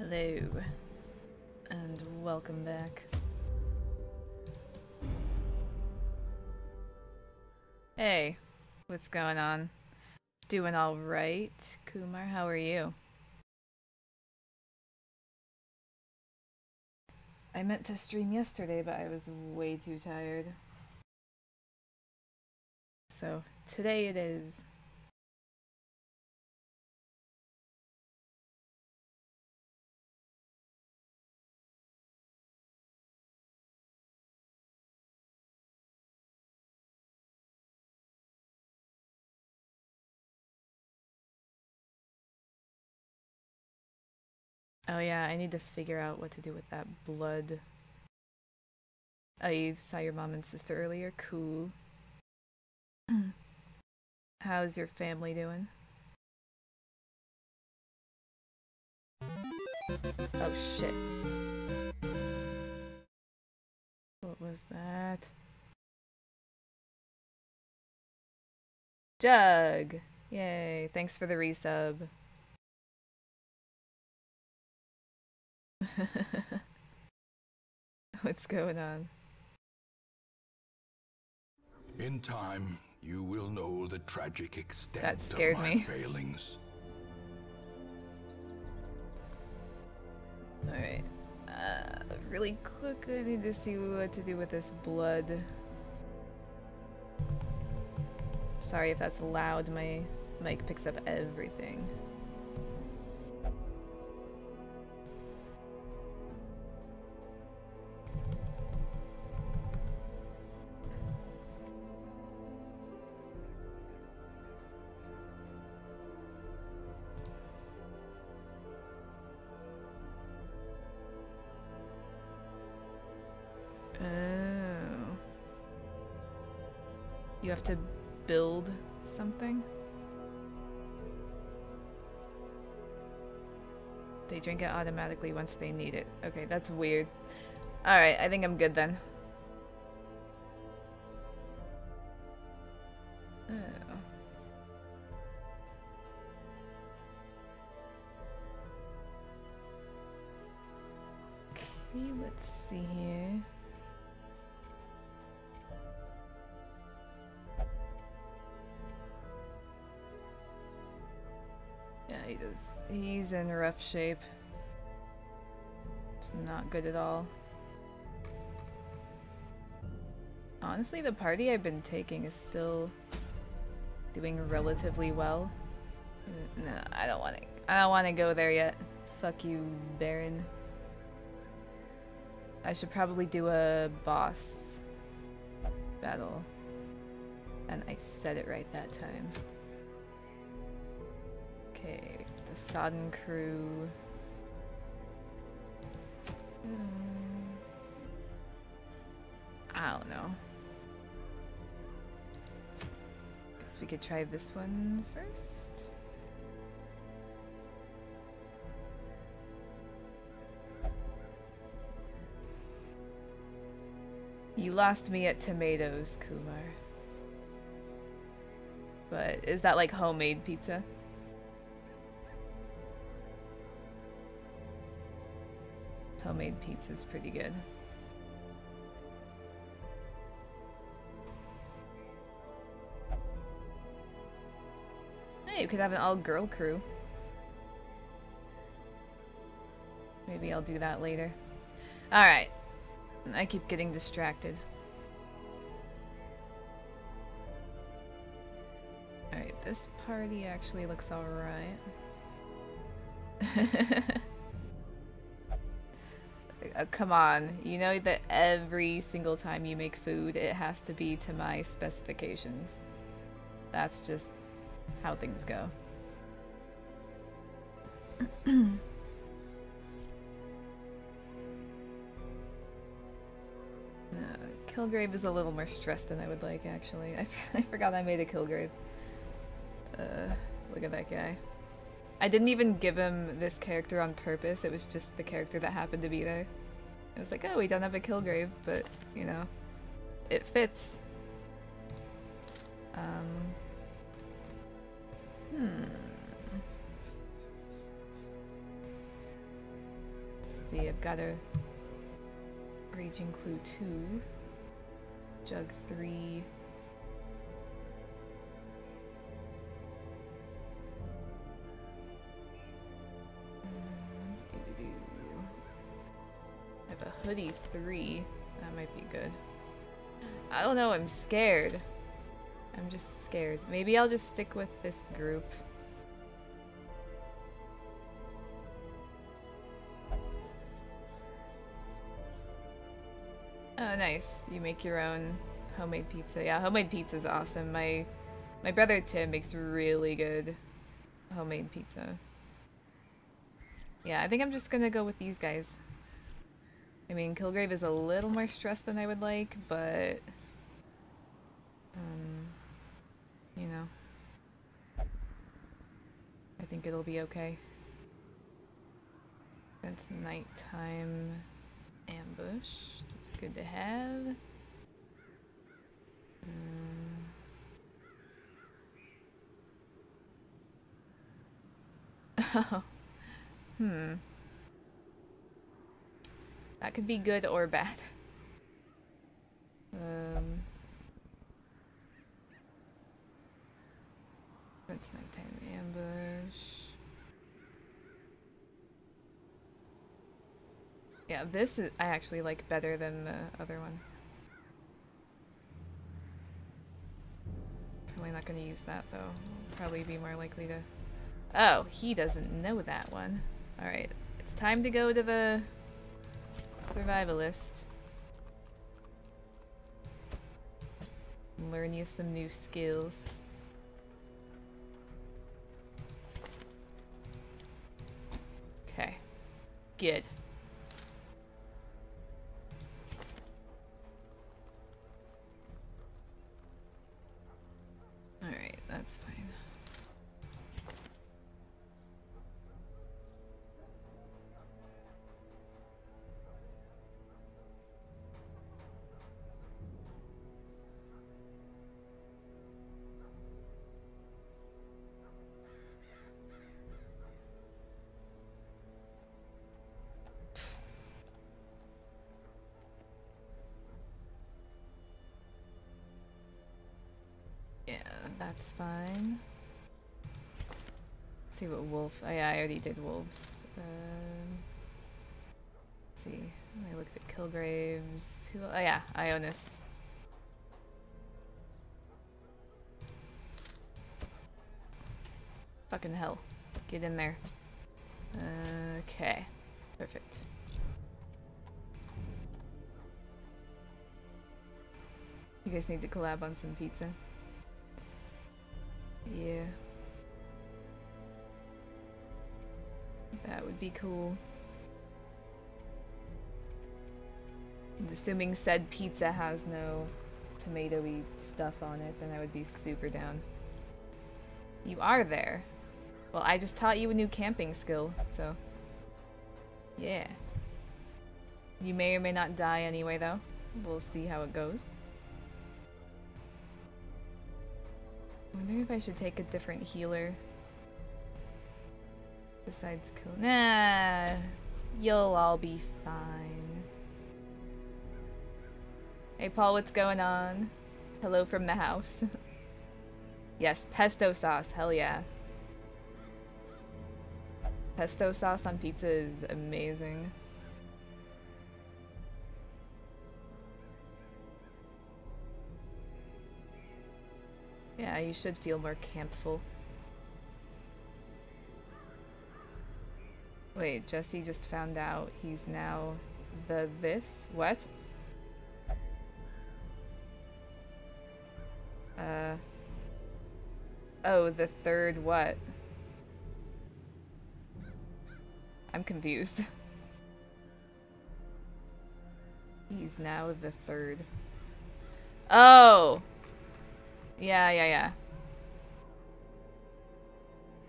Hello, and welcome back. Hey, what's going on? Doing all right, Kumar. How are you? I meant to stream yesterday, but I was way too tired. So today it is. Oh, yeah, I need to figure out what to do with that blood. Oh, you saw your mom and sister earlier? Cool. How's your family doing? Oh shit. What was that? Jug! Yay, thanks for the resub. What's going on? In time, you will know the tragic extent That scared of my me. failings. Alright. Uh, really quick, I need to see what to do with this blood. Sorry if that's loud, my mic picks up everything. Drink it automatically once they need it. Okay, that's weird. Alright, I think I'm good then. He's in rough shape. It's not good at all. Honestly, the party I've been taking is still doing relatively well. No, I don't want to. I don't want to go there yet. Fuck you, Baron. I should probably do a boss battle. And I said it right that time. Okay, the Sodden crew. Hmm. I don't know. Guess we could try this one first. You lost me at tomatoes, Kumar. But is that like homemade pizza? Homemade pizza's pretty good. Hey, you could have an all-girl crew. Maybe I'll do that later. Alright. I keep getting distracted. Alright, this party actually looks alright. Uh, come on, you know that every single time you make food, it has to be to my specifications. That's just how things go. Uh, Kilgrave is a little more stressed than I would like, actually. I, I forgot I made a Kilgrave. Uh, look at that guy. I didn't even give him this character on purpose, it was just the character that happened to be there. It was like, oh, we don't have a Kilgrave, but, you know, it fits. Um, hmm. see, I've got a Raging Clue 2, Jug 3. Hoodie 3. That might be good. I don't know, I'm scared. I'm just scared. Maybe I'll just stick with this group. Oh, nice. You make your own homemade pizza. Yeah, homemade pizza is awesome. My my brother Tim makes really good homemade pizza. Yeah, I think I'm just gonna go with these guys. I mean, Kilgrave is a little more stressed than I would like, but... Um, you know. I think it'll be okay. That's nighttime ambush. That's good to have. Um, hmm. That could be good or bad. Um, that's nighttime ambush. Yeah, this is I actually like better than the other one. Probably not gonna use that though. Probably be more likely to. Oh, he doesn't know that one. Alright, it's time to go to the survivalist. Learn you some new skills. Okay. Good. Alright, that's fine. That's fine. Let's see what wolf. Oh yeah, I already did wolves. Um, let's see. I looked at Kilgraves. Who? Oh yeah, Ionis. Fucking hell. Get in there. Okay. Perfect. You guys need to collab on some pizza. That would be cool. Assuming said pizza has no tomatoey stuff on it, then I would be super down. You are there. Well, I just taught you a new camping skill, so... Yeah. You may or may not die anyway, though. We'll see how it goes. wondering if I should take a different healer. Besides kill- Nah! You'll all be fine. Hey Paul, what's going on? Hello from the house. yes, pesto sauce, hell yeah. Pesto sauce on pizza is amazing. Yeah, you should feel more campful. Wait, Jesse just found out he's now the this? What? Uh. Oh, the third what? I'm confused. He's now the third. Oh! Yeah, yeah, yeah.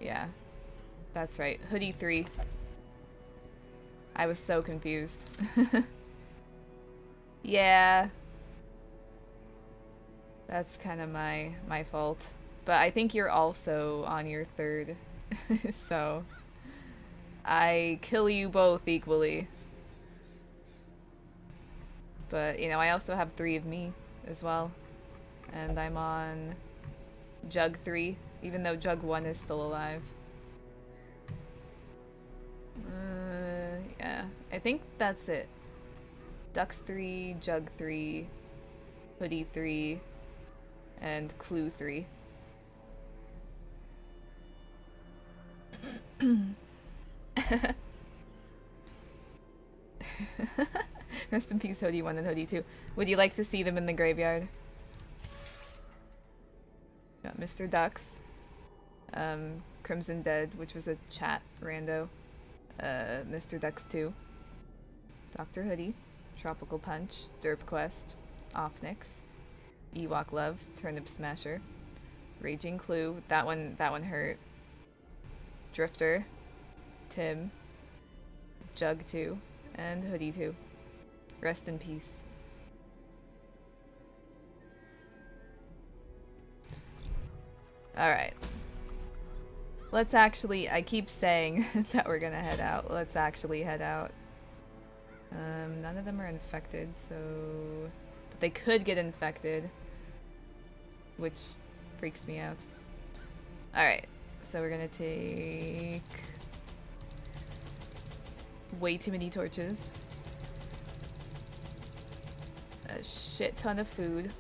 Yeah. That's right. Hoodie 3. I was so confused. yeah. That's kind of my my fault. But I think you're also on your third. so I kill you both equally. But, you know, I also have three of me as well. And I'm on Jug 3, even though Jug 1 is still alive. Uh, yeah, I think that's it. Ducks 3, Jug 3, Hoodie 3, and Clue 3. Rest in peace, Hoodie 1 and Hoodie 2. Would you like to see them in the graveyard? Got Mr. Ducks, um, Crimson Dead, which was a chat rando, uh, Mr. Ducks 2, Dr. Hoodie, Tropical Punch, Derp Quest, Offnix, Ewok Love, Turnip Smasher, Raging Clue, that one, that one hurt, Drifter, Tim, Jug 2, and Hoodie 2. Rest in peace. Alright. Let's actually, I keep saying that we're gonna head out. Let's actually head out. Um, none of them are infected, so... But they could get infected. Which freaks me out. Alright, so we're gonna take... Way too many torches. A shit ton of food.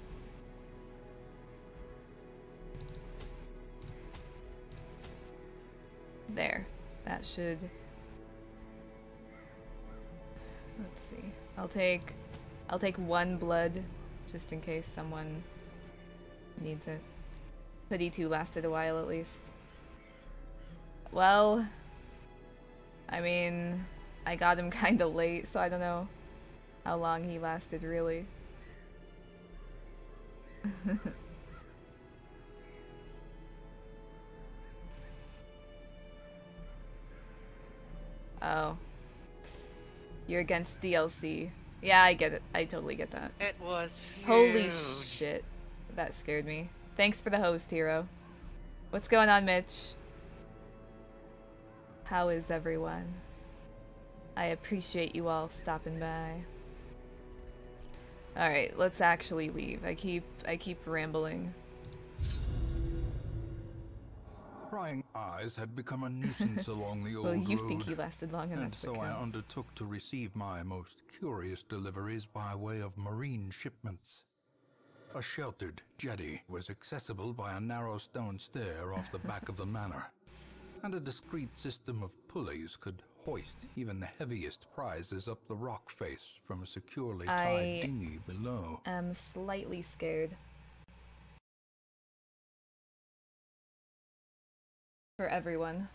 There. That should... Let's see. I'll take... I'll take one blood, just in case someone needs it. Hoodie 2 lasted a while at least. Well... I mean... I got him kinda late, so I don't know how long he lasted really. Oh. You're against DLC. Yeah, I get it. I totally get that. It was huge. Holy shit. That scared me. Thanks for the host, hero. What's going on, Mitch? How is everyone? I appreciate you all stopping by. Alright, let's actually leave. I keep I keep rambling. Prying eyes had become a nuisance along the old well, you road, think he lasted long enough and so I undertook to receive my most curious deliveries by way of marine shipments. A sheltered jetty was accessible by a narrow stone stair off the back of the manor, and a discreet system of pulleys could hoist even the heaviest prizes up the rock face from a securely tied I dinghy below. I am slightly scared. For everyone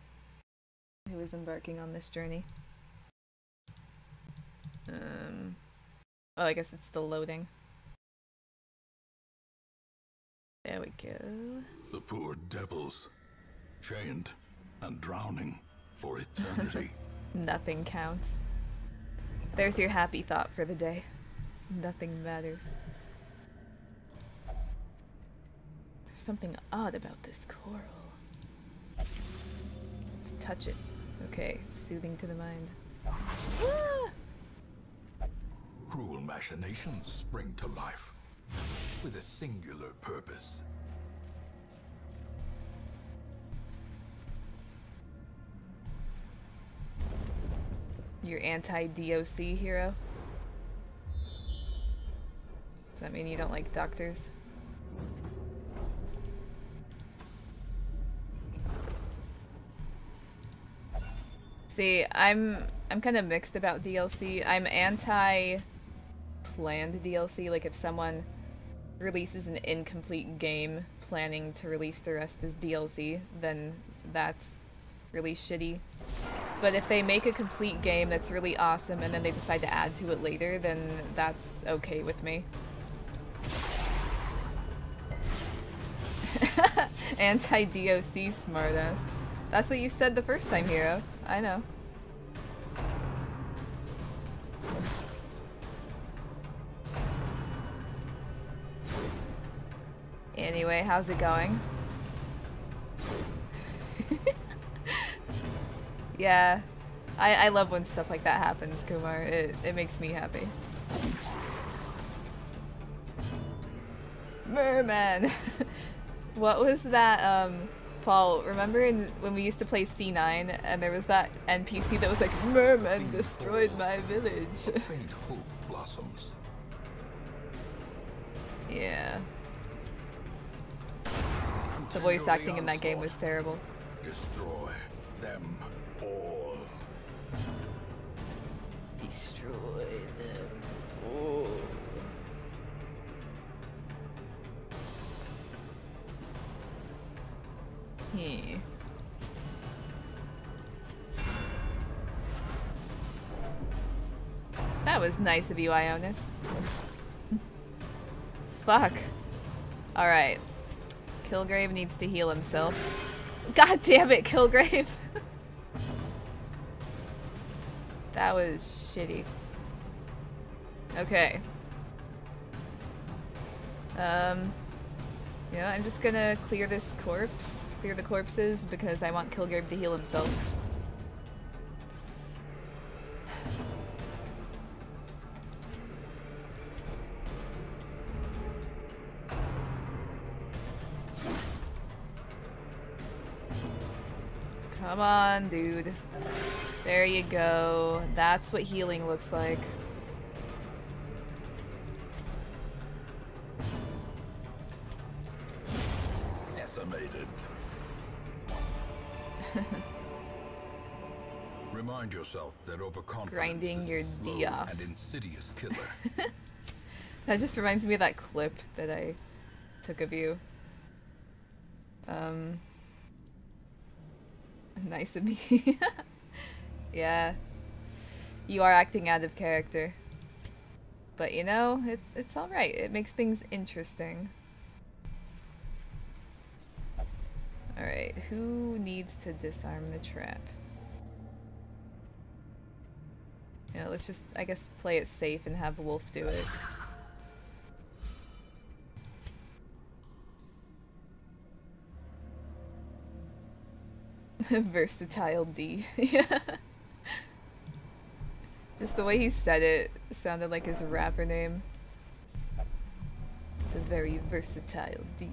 who is embarking on this journey. Um, oh, I guess it's still loading. There we go. The poor devils, chained and drowning for eternity. Nothing counts. There's your happy thought for the day. Nothing matters. There's something odd about this coral. Touch it. Okay, it's soothing to the mind. Ah! Cruel machinations spring to life with a singular purpose. You're anti-DOC hero? Does that mean you don't like doctors? See, I'm I'm kind of mixed about DLC. I'm anti planned DLC. Like if someone releases an incomplete game planning to release the rest as DLC, then that's really shitty. But if they make a complete game that's really awesome and then they decide to add to it later, then that's okay with me. Anti-DOC smartass. That's what you said the first time, Hero. I know. Anyway, how's it going? yeah. I, I love when stuff like that happens, Kumar. It, it makes me happy. Merman! what was that, um, Paul, remember in, when we used to play C9 and there was that NPC that was like, Merman destroyed my village? Faint hope blossoms. Yeah. The voice acting in that game was terrible. Destroy them all. Destroy them all. Hmm. That was nice of you, Ionis. Fuck. Alright. Kilgrave needs to heal himself. God damn it, Kilgrave! that was shitty. Okay. Um, you know, I'm just gonna clear this corpse, clear the corpses, because I want Kilgrave to heal himself. Come on, dude. There you go. That's what healing looks like. Remind yourself that overconfidence Grinding your D off. and insidious killer. That just reminds me of that clip that I took of you. Um, nice of me. yeah, you are acting out of character, but you know it's it's all right. It makes things interesting. All right, who needs to disarm the trap? Let's just I guess play it safe and have Wolf do it. Versatile D. yeah. Just the way he said it sounded like his rapper name. It's a very versatile D.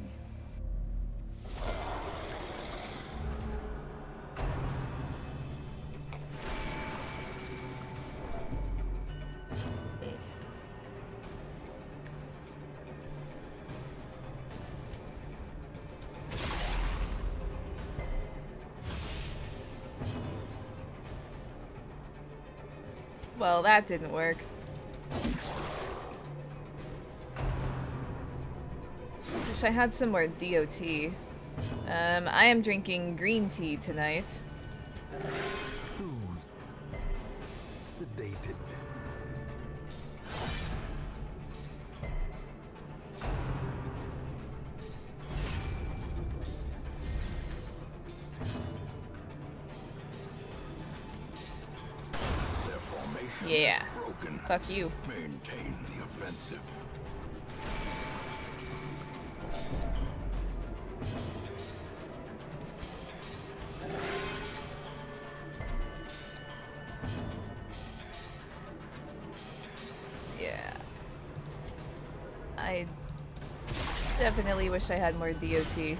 Well, that didn't work. Wish I had some more DOT. Um, I am drinking green tea tonight. Fuck you. Maintain the offensive. Yeah. I definitely wish I had more DOT.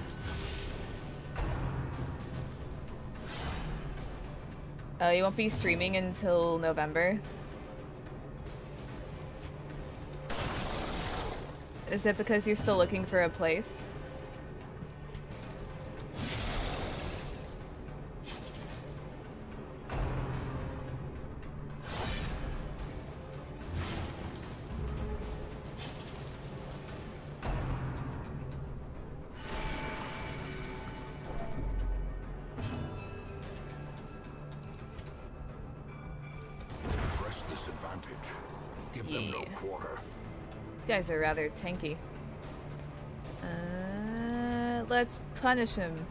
Oh, uh, you won't be streaming until November? Is it because you're still looking for a place? Guys are rather tanky. Uh, let's punish him.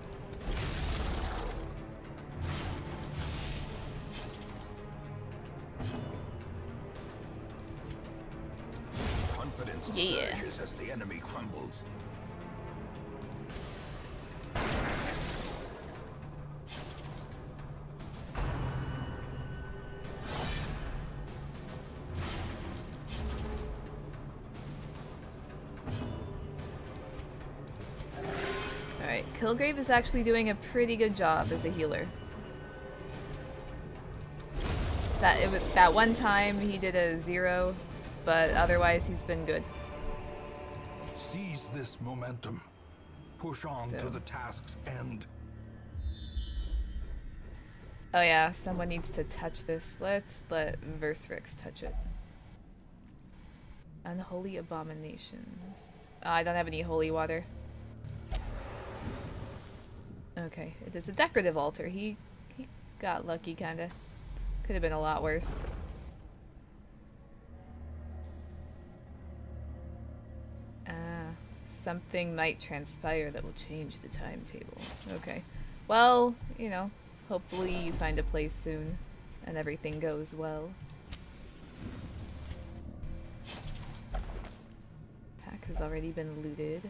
Actually doing a pretty good job as a healer. That it was, that one time he did a zero, but otherwise he's been good. Seize this momentum. Push on So- to the task's end. Oh yeah, someone needs to touch this. Let's let Versrix touch it. Unholy abominations. Oh, I don't have any holy water. Okay, it is a decorative altar. He he got lucky kinda. Could have been a lot worse. Ah, something might transpire that will change the timetable. Okay. Well, you know, hopefully you find a place soon and everything goes well. Pack has already been looted.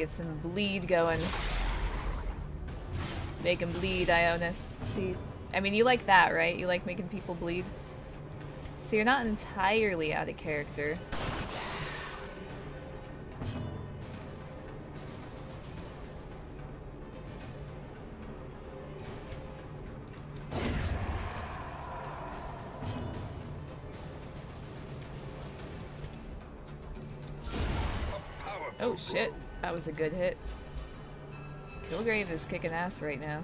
Get some bleed going. Make him bleed, Ionis. See, I mean, you like that, right? You like making people bleed? So you're not entirely out of character. Was a good hit. Kilgrave is kicking ass right now.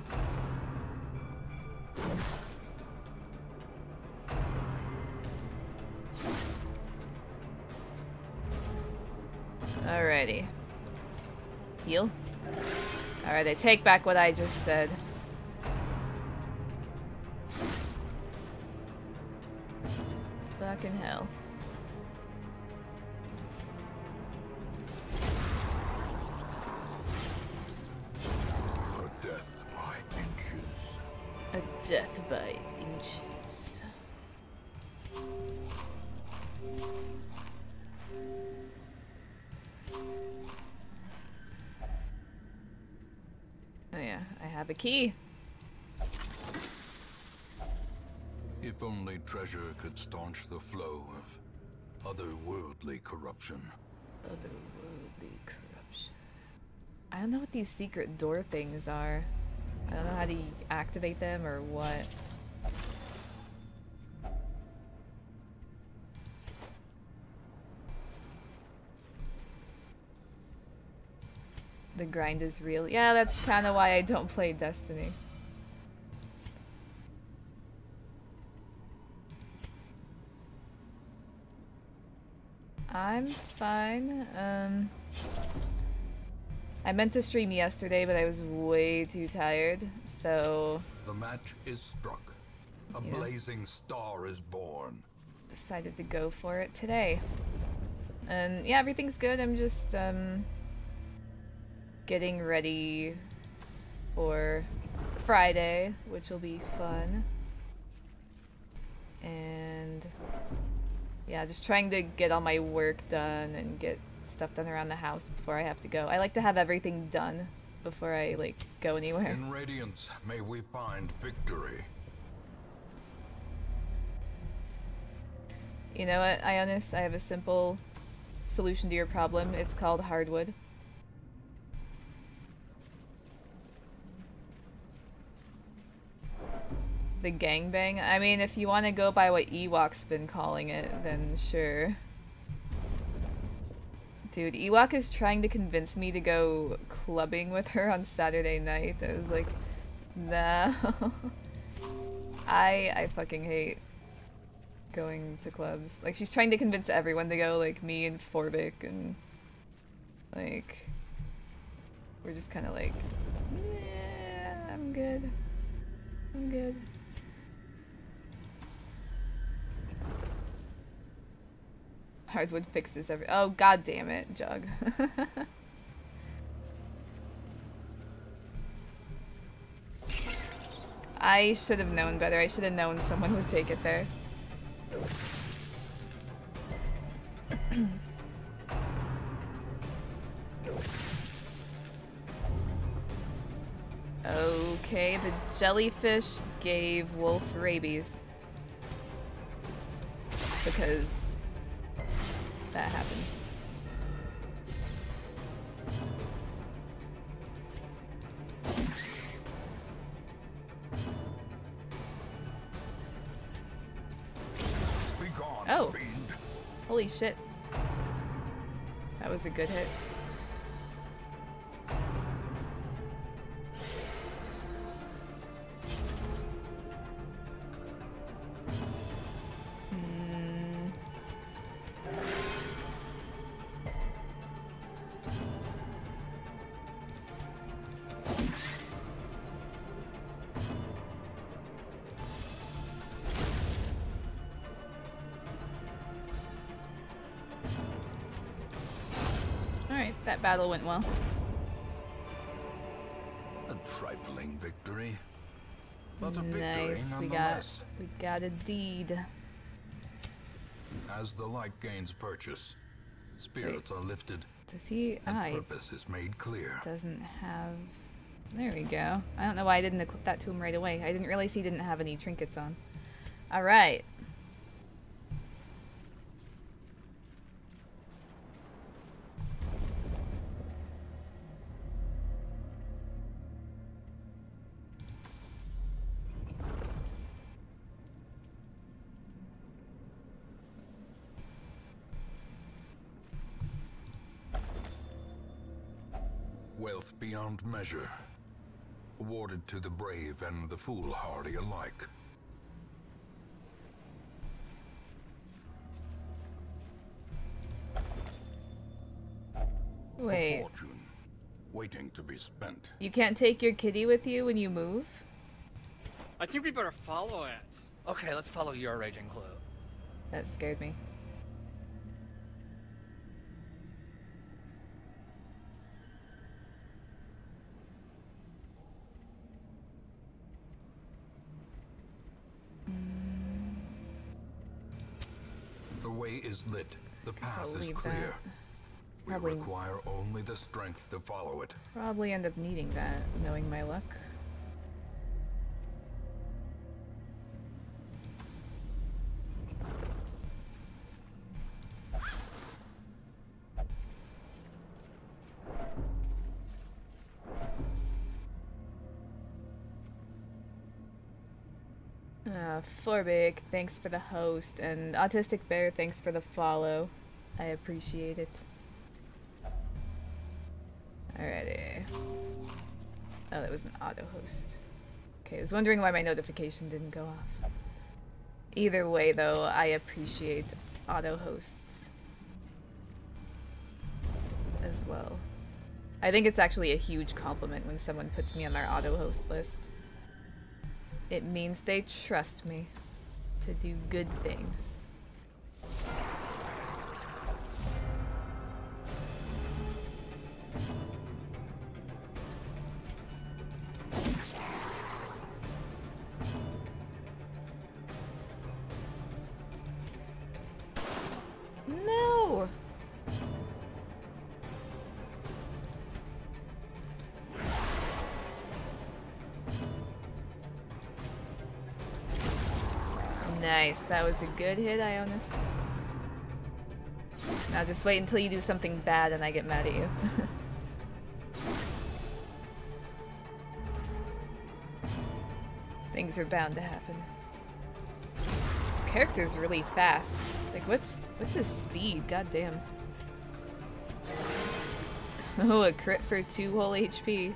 Alrighty. Heal. Alright, I take back what I just said. Staunch the flow of otherworldly corruption. Otherworldly corruption. I don't know what these secret door things are. I don't know how to activate them or what. The grind is real. Yeah, that's kind of why I don't play Destiny. I'm fine. Um, I meant to stream yesterday, but I was way too tired, so The match is struck. A Yeah. blazing star is born. decided to go for it today. And yeah, everything's good. I'm just um getting ready for Friday, which will be fun. And yeah, just trying to get all my work done and get stuff done around the house before I have to go. I like to have everything done before I like go anywhere. In Radiance, may we find victory. You know what, Ionis? I have a simple solution to your problem. It's called hardwood. The gangbang? I mean, if you want to go by what Ewok's been calling it, then sure. Dude, Ewok is trying to convince me to go clubbing with her on Saturday night. I was like, no. I I fucking hate going to clubs. Like she's trying to convince everyone to go, like me and Forvik and like we're just kind of like, yeah, I'm good. I'm good. Hardwood fixes every. Oh god damn it, Jug. I should have known better. I should have known someone would take it there. okay, the jellyfish gave Wolf rabies. Because that happens. Oh. Holy shit. That was a good hit. Battle went well. A trifling victory. But a nice. victory we got we got a deed. As the light gains purchase, spirits Wait. are lifted. Does he? And ah, I purpose is made clear. Doesn't have. There we go. I don't know why I didn't equip that to him right away. I didn't realize he didn't have any trinkets on. All beyond measure, awarded to the brave and the foolhardy alike. Wait. A fortune, waiting to be spent. You can't take your kitty with you when you move? I think we better follow it. Okay, let's follow your raging clue. That scared me. Lit. The path is clear. We require only the strength to follow it. Probably end up needing that, knowing my luck. Thanks for the host, and Autistic Bear, thanks for the follow. I appreciate it. Alrighty. Oh, that was an auto host. Okay, I was wondering why my notification didn't go off. Either way, though, I appreciate auto hosts as well. I think it's actually a huge compliment when someone puts me on their auto host list. It means they trust me to do good things. Was a good hit, Ionis. Now just wait until you do something bad and I get mad at you. Things are bound to happen. This character's really fast. Like, what's what's his speed? God damn. Oh, a crit for two whole HP.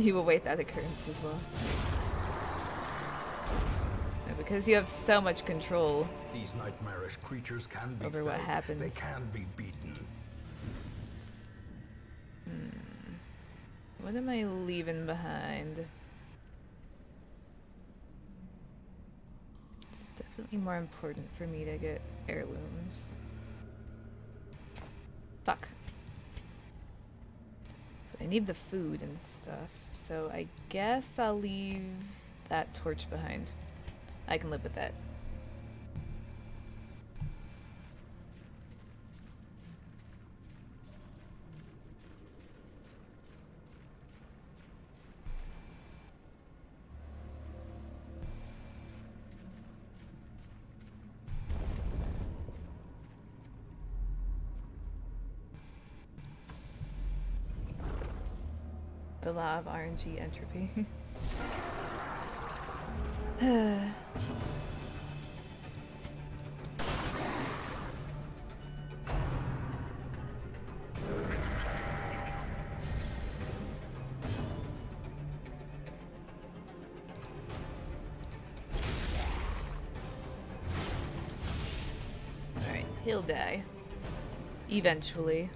You await that occurrence as well. because you have so much control These nightmarish creatures can be over what happens. They can be beaten. Hmm. What am I leaving behind? It's definitely more important for me to get heirlooms. Fuck. I need the food and stuff, so I guess I'll leave that torch behind. I can live with that. Of RNG entropy. Alright, he'll die. Eventually.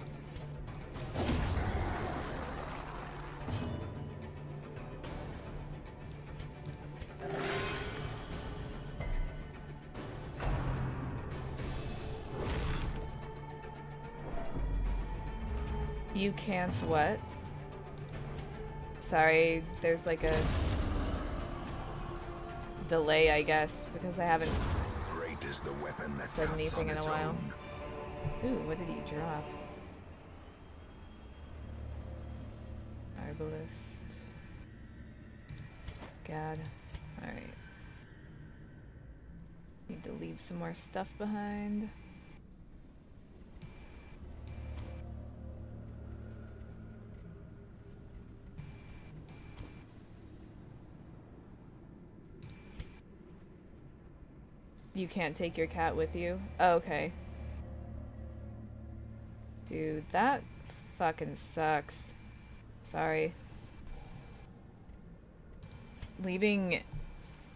Can't what? Sorry, there's like a delay, I guess, because I haven't Great is the weapon that said anything in a while. own. Ooh, what did he drop? Arbalest. God. Alright. Need to leave some more stuff behind. You can't take your cat with you? Oh, okay. Dude, that fucking sucks. Sorry. Leaving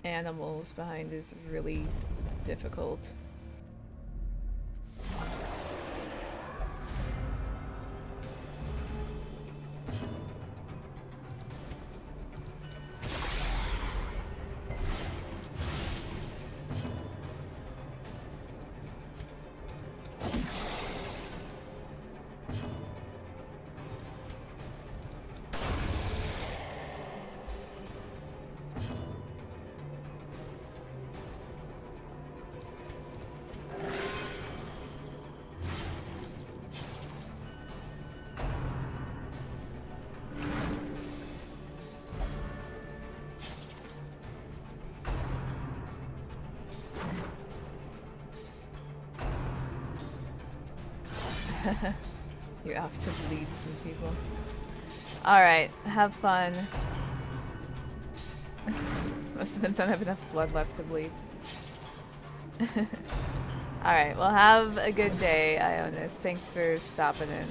animals behind is really difficult. Alright, have fun. Most of them don't have enough blood left to bleed. Alright, well have a good day, Ionis. Thanks for stopping in.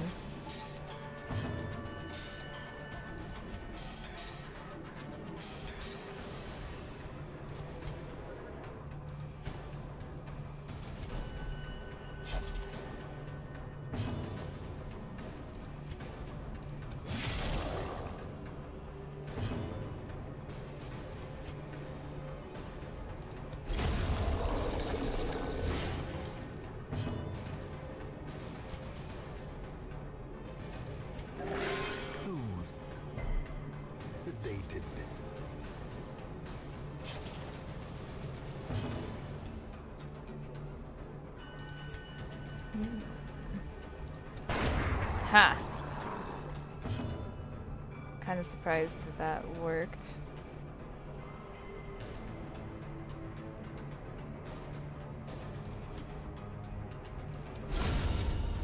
Surprised that that worked.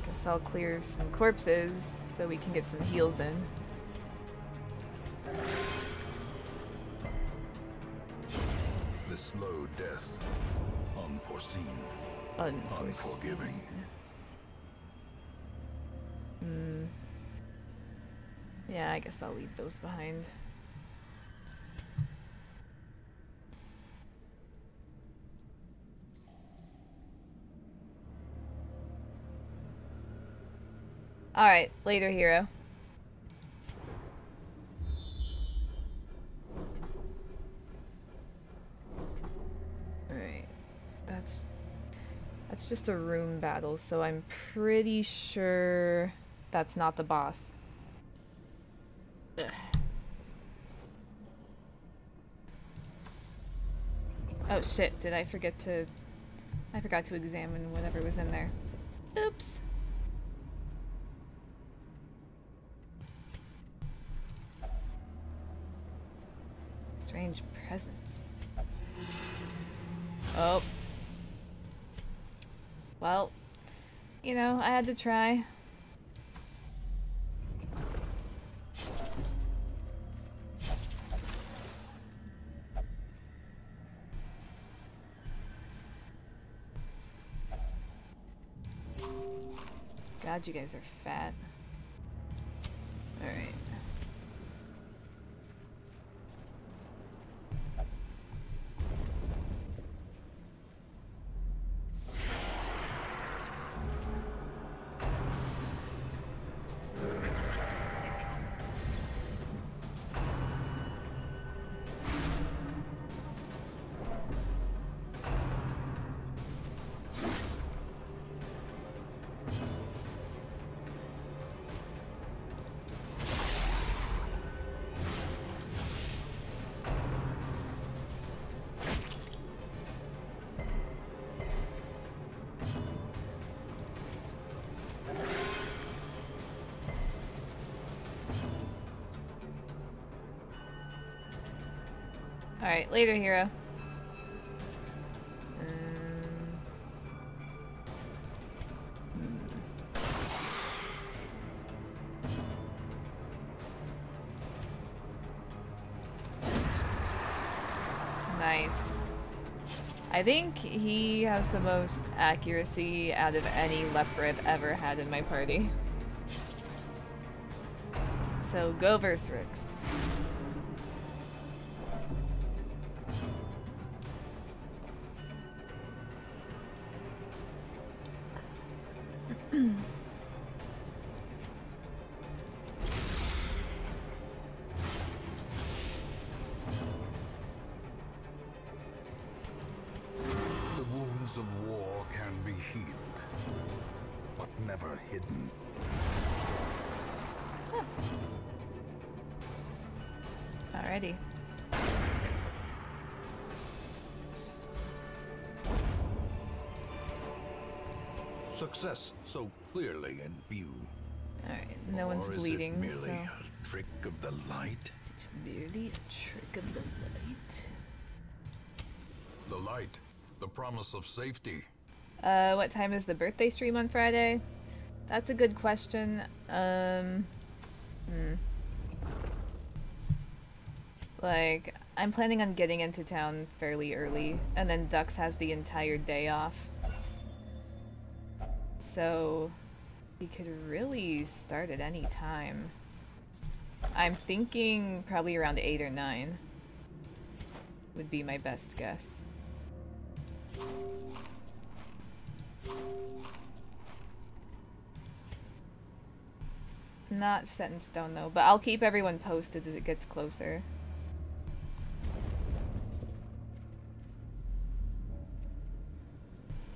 Guess I'll clear some corpses so we can get some heals in. The slow death. Unforeseen. Unforeseen. Unforgiving. Guess I'll leave those behind. Alright, later, hero. Alright. That's that's just a room battle, so I'm pretty sure that's not the boss. Oh shit, did I forget to... I forgot to examine whatever was in there. Oops. Strange presence. Oh. Well, you know, I had to try. You guys are fat. Later, hero. Um. Nice. I think he has the most accuracy out of any leper I've ever had in my party. So go Verserix. No one's is bleeding, it merely so... a trick of the light? It's merely a trick of the light. The light, the promise of safety. Uh, what time is the birthday stream on Friday? That's a good question. Um, hmm. Like, I'm planning on getting into town fairly early, and then Dux has the entire day off. So, we could really start at any time. I'm thinking probably around 8 or 9 would be my best guess. Not set in stone though, but I'll keep everyone posted as it gets closer.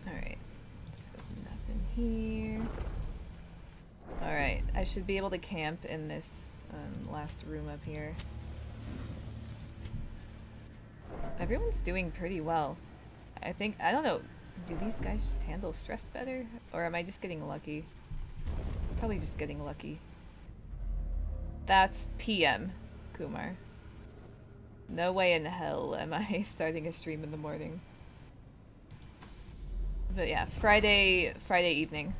Alright, so nothing here. I should be able to camp in this um, last room up here. Everyone's doing pretty well. I think, I don't know, do these guys just handle stress better? Or am I just getting lucky? Probably just getting lucky. That's PM, Kumar. No way in hell am I starting a stream in the morning. But yeah, Friday, Friday evening.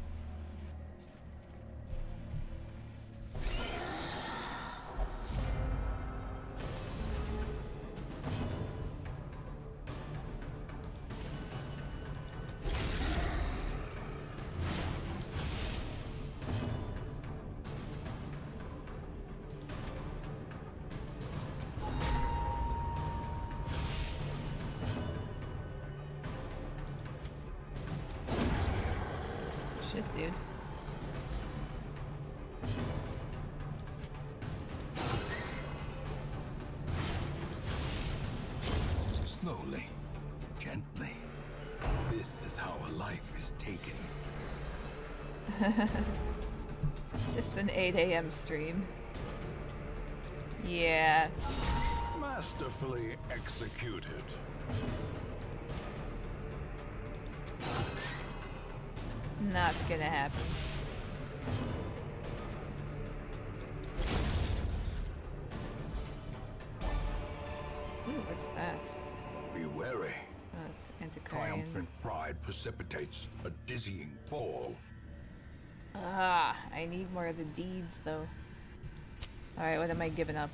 Gently. This is how a life is taken. Just an 8 a.m. stream. Yeah. Masterfully executed. Not gonna happen. Triumphant pride precipitates a dizzying fall. Ah, I need more of the deeds, though. Alright, what am I giving up?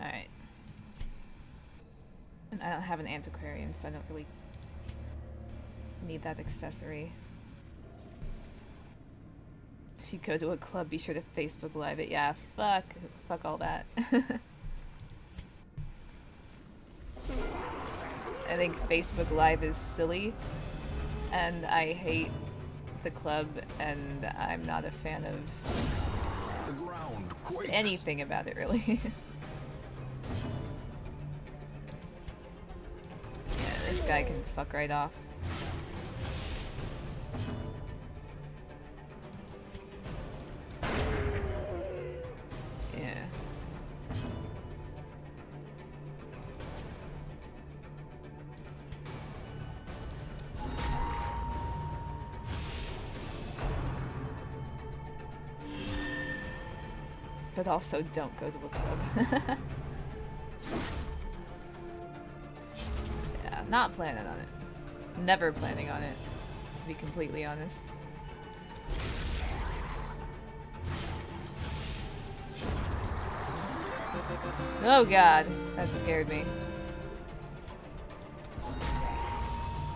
Alright. And I don't have an antiquarian, so I don't really need that accessory. If you go to a club, be sure to Facebook Live it. Yeah, fuck. Fuck all that. I think Facebook Live is silly, and I hate the club, and I'm not a fan of The ground just anything about it, really. yeah, this guy can fuck right off. Also don't go to a club. yeah, not planning on it. Never planning on it, to be completely honest. Oh god, that scared me.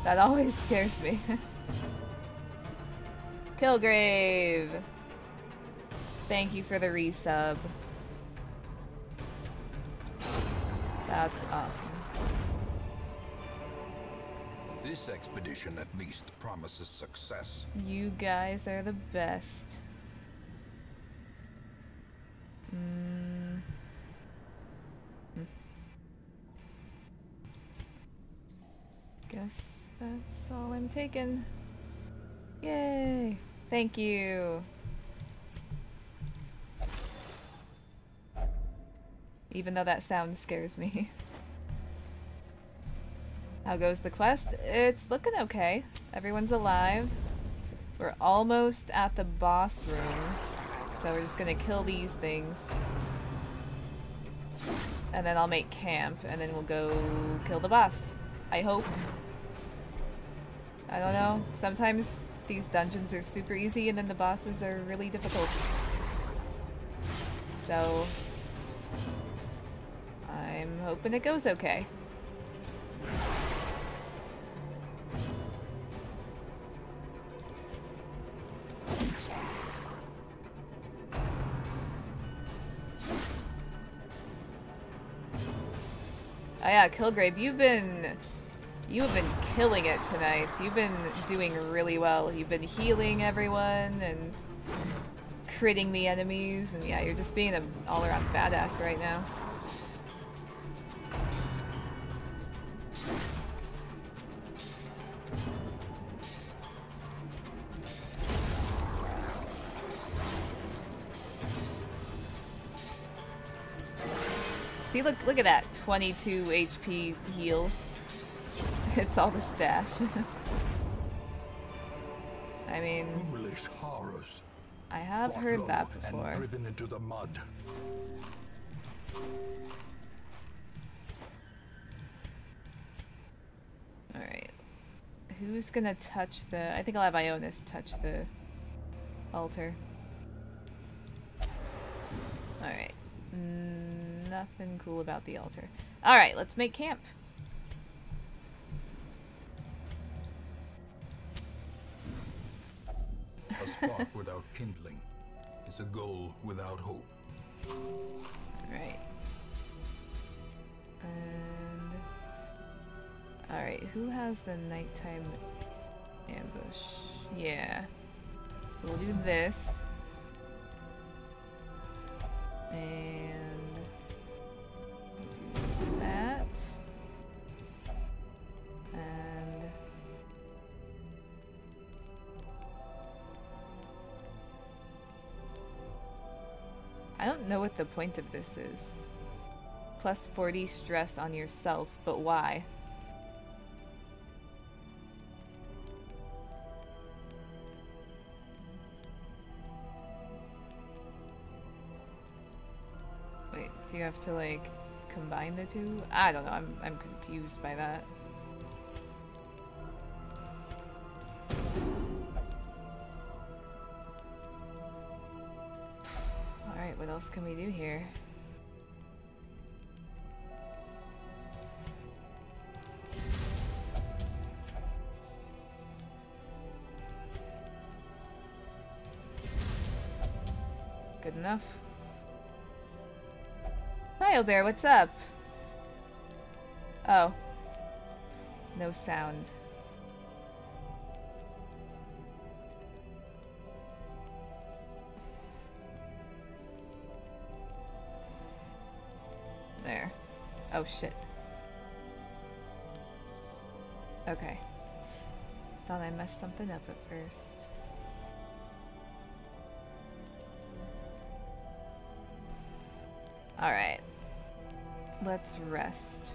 That always scares me. Kilgrave! Thank you for the resub. That's awesome. This expedition at least promises success. You guys are the best. Mm. Guess that's all I'm taking. Yay! Thank you. Even though that sound scares me. How goes the quest? It's looking okay. Everyone's alive. We're almost at the boss room. So we're just gonna kill these things. And then I'll make camp, and then we'll go kill the boss. I hope. I don't know. Sometimes these dungeons are super easy, and then the bosses are really difficult. So... I'm hoping it goes okay. Oh yeah, Kilgrave, you've been you have been killing it tonight. You've been doing really well. You've been healing everyone and critting the enemies, and yeah, you're just being an all-around badass right now. See, look, look at that, 22 HP heal. It's all the stash. I mean, Foolish horrors. I have Brought heard that And before. driven into the mud. Alright. Who's gonna touch the... I think I'll have Ionis touch the altar. Alright. Mm, nothing cool about the altar. Alright, let's make camp. A spark without kindling is a goal without hope. Alright. And... Alright, who has the nighttime ambush? Yeah. So we'll do this. And... I don't know what the point of this is. Plus 40 stress on yourself, but why? Wait, do you have to like combine the two? I don't know, I'm, I'm confused by that. Else can we do here? Good enough. Hi, Bear, what's up? Oh. No sound. Oh shit. Okay. Thought I messed something up at first. Alright. Let's rest.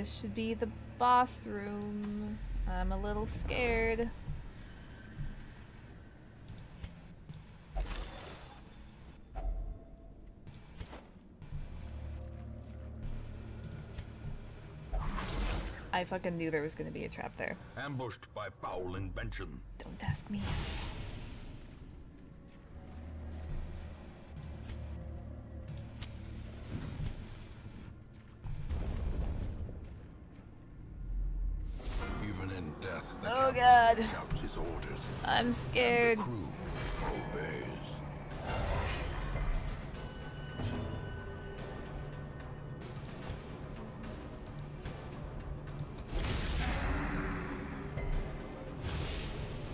This should be the boss room. I'm a little scared. I fucking knew there was gonna be a trap there. Ambushed by foul invention. Don't ask me. I'm scared.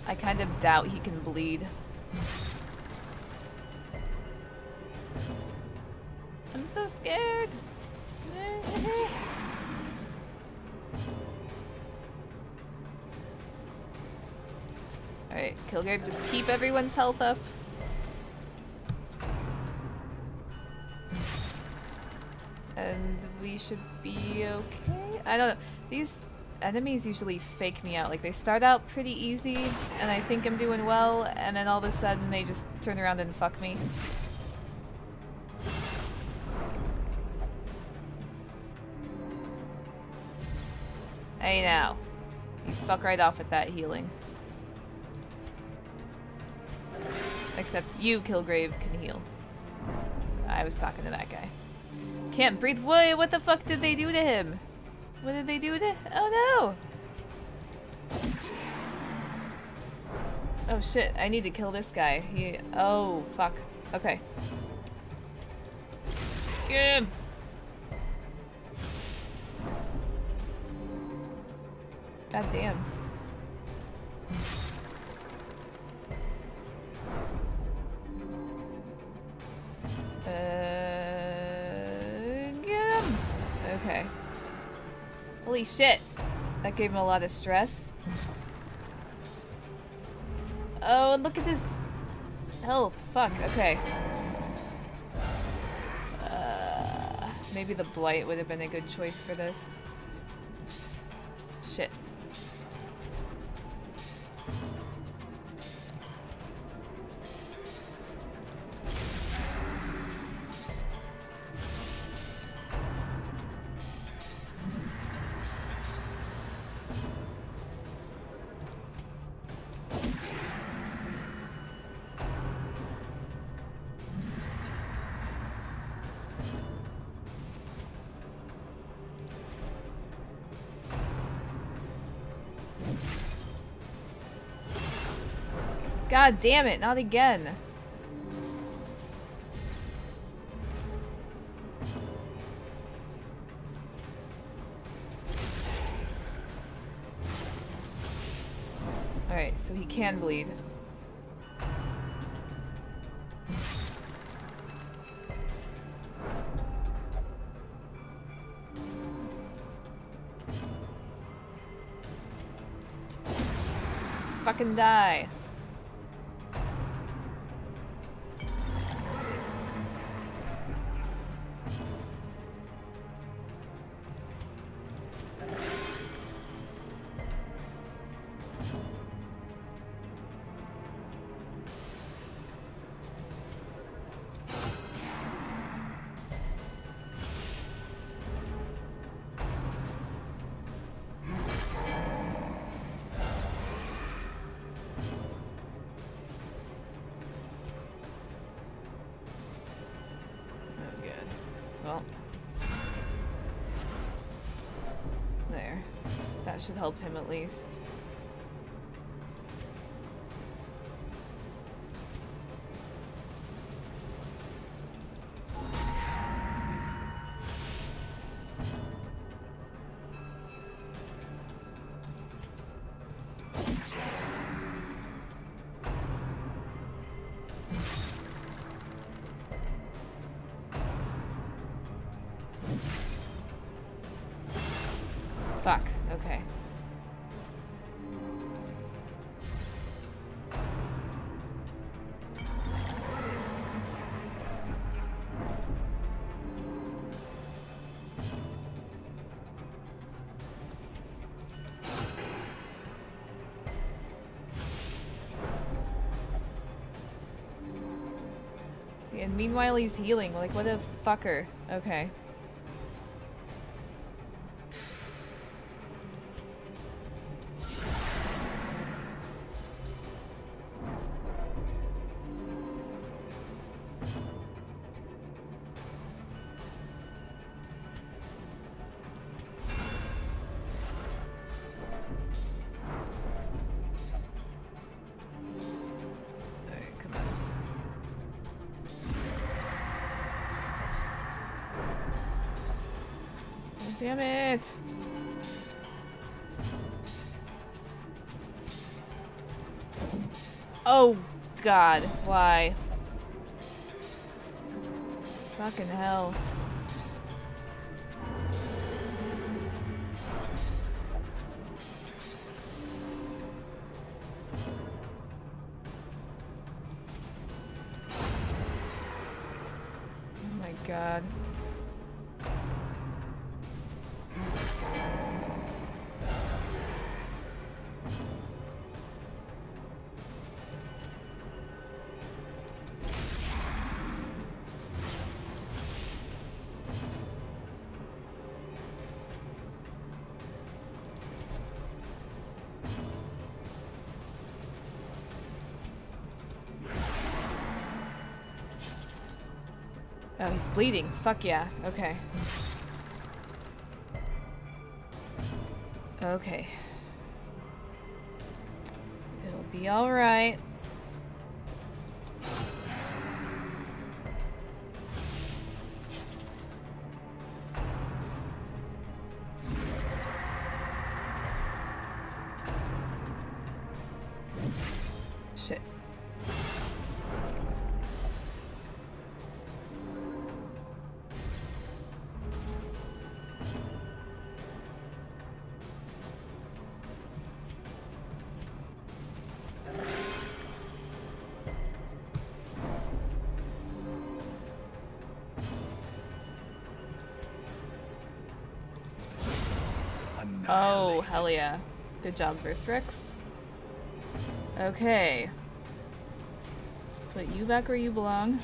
I kind of doubt he can bleed. Everyone's health up. And we should be okay. I don't know. These enemies usually fake me out. Like they start out pretty easy and I think I'm doing well and then all of a sudden they just turn around and fuck me. Hey now. You fuck right off with that healing. Except you, Kilgrave, can heal. I was talking to that guy. Can't breathe. Wait, what the fuck did they do to him? What did they do to? Oh no! Oh shit! I need to kill this guy. He. Oh fuck. Okay. Get. God damn. Holy shit. That gave him a lot of stress. Oh, and look at this health. Fuck, okay. Uh, maybe the blight would have been a good choice for this. God damn it, not again. Should help him at least. Meanwhile he's healing. Like, what a fucker. Okay. Oh god, why? Fucking hell. Bleeding. Fuck yeah. Okay. Okay. It'll be alright. Job, Verserix. Okay. Let's put you back where you belong.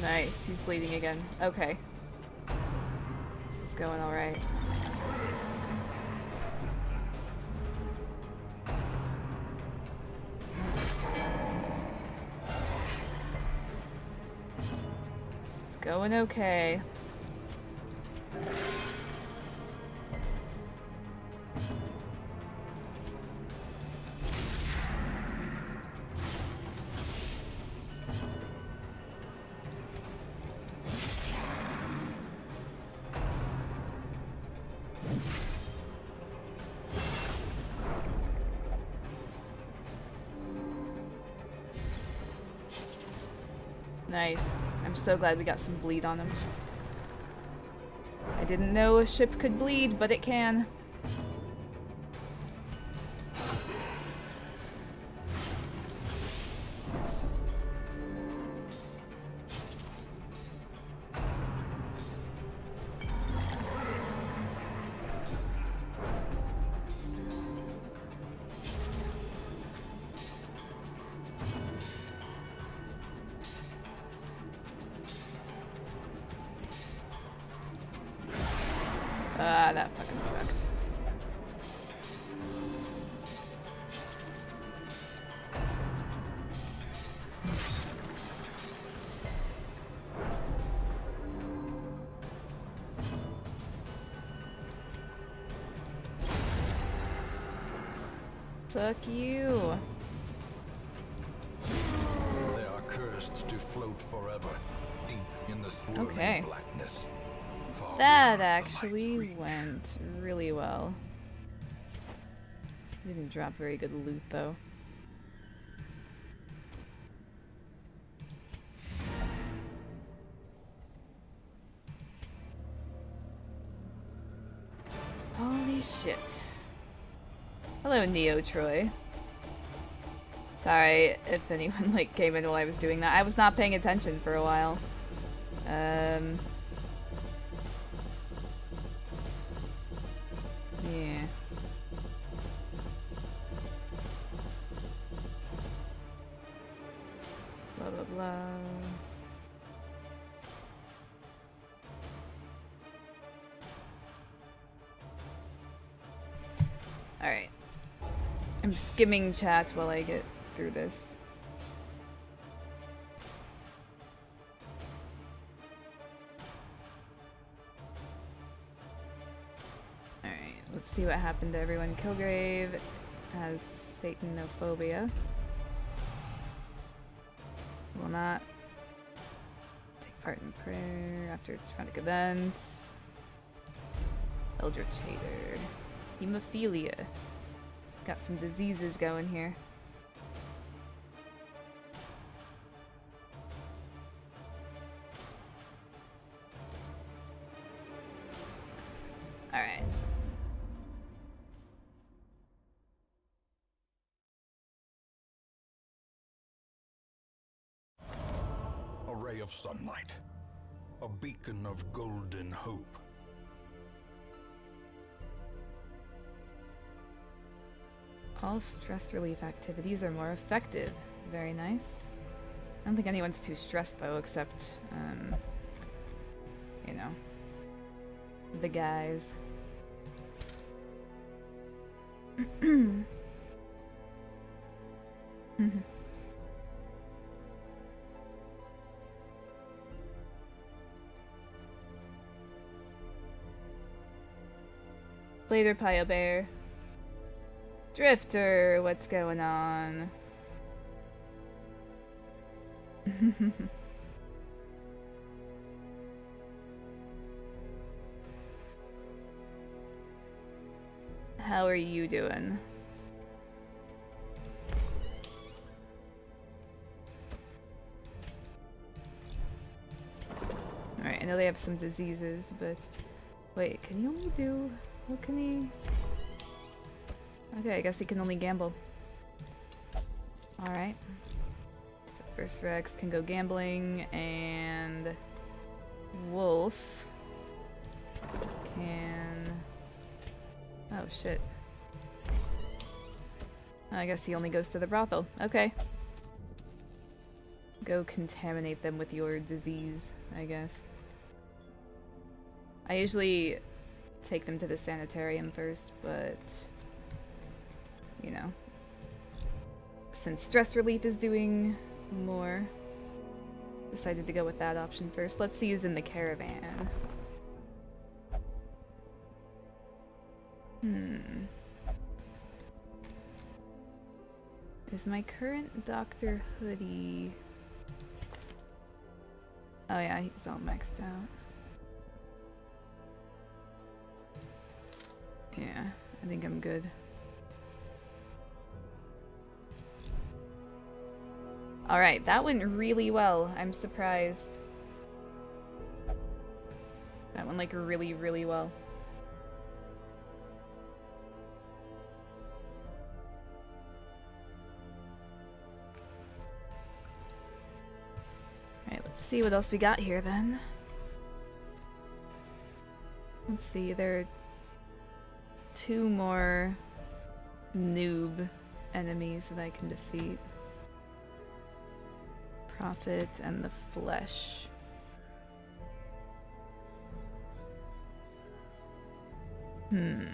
Nice, he's bleeding again. Okay. This is going alright. Okay. So glad we got some bleed on him. I didn't know a ship could bleed, but it can. Ah, that fucking sucked. Fuck you. Actually went really well. Didn't drop very good loot though. Holy shit. Hello, Neo Troy. Sorry if anyone like came in while I was doing that. I was not paying attention for a while. Um. Skimming chats while I get through this. Alright, let's see what happened to everyone. Kilgrave has Satanophobia. Will not take part in prayer after traumatic events. Eldritch Hater. Hemophilia. Got some diseases going here. All stress relief activities are more effective. Very nice. I don't think anyone's too stressed though, except, um, you know, the guys. Later, Pio Bear. Drifter, what's going on? How are you doing? Alright, I know they have some diseases, but... Wait, can he only do... What can he... Okay, I guess he can only gamble. Alright. So first Rex can go gambling, and... Wolf... Can... Oh, shit. I guess he only goes to the brothel. Okay. Go contaminate them with your disease, I guess. I usually take them to the sanitarium first, but you know, since stress relief is doing more, decided to go with that option first. Let's see who's in the caravan. Hmm. Is my current Doctor Hoodie... Oh yeah, he's all maxed out. Yeah, I think I'm good. Alright, that went really well. I'm surprised. That went like really, really well. Alright, let's see what else we got here then. Let's see, there are two more noob enemies that I can defeat. Prophet and the Flesh. Hmm.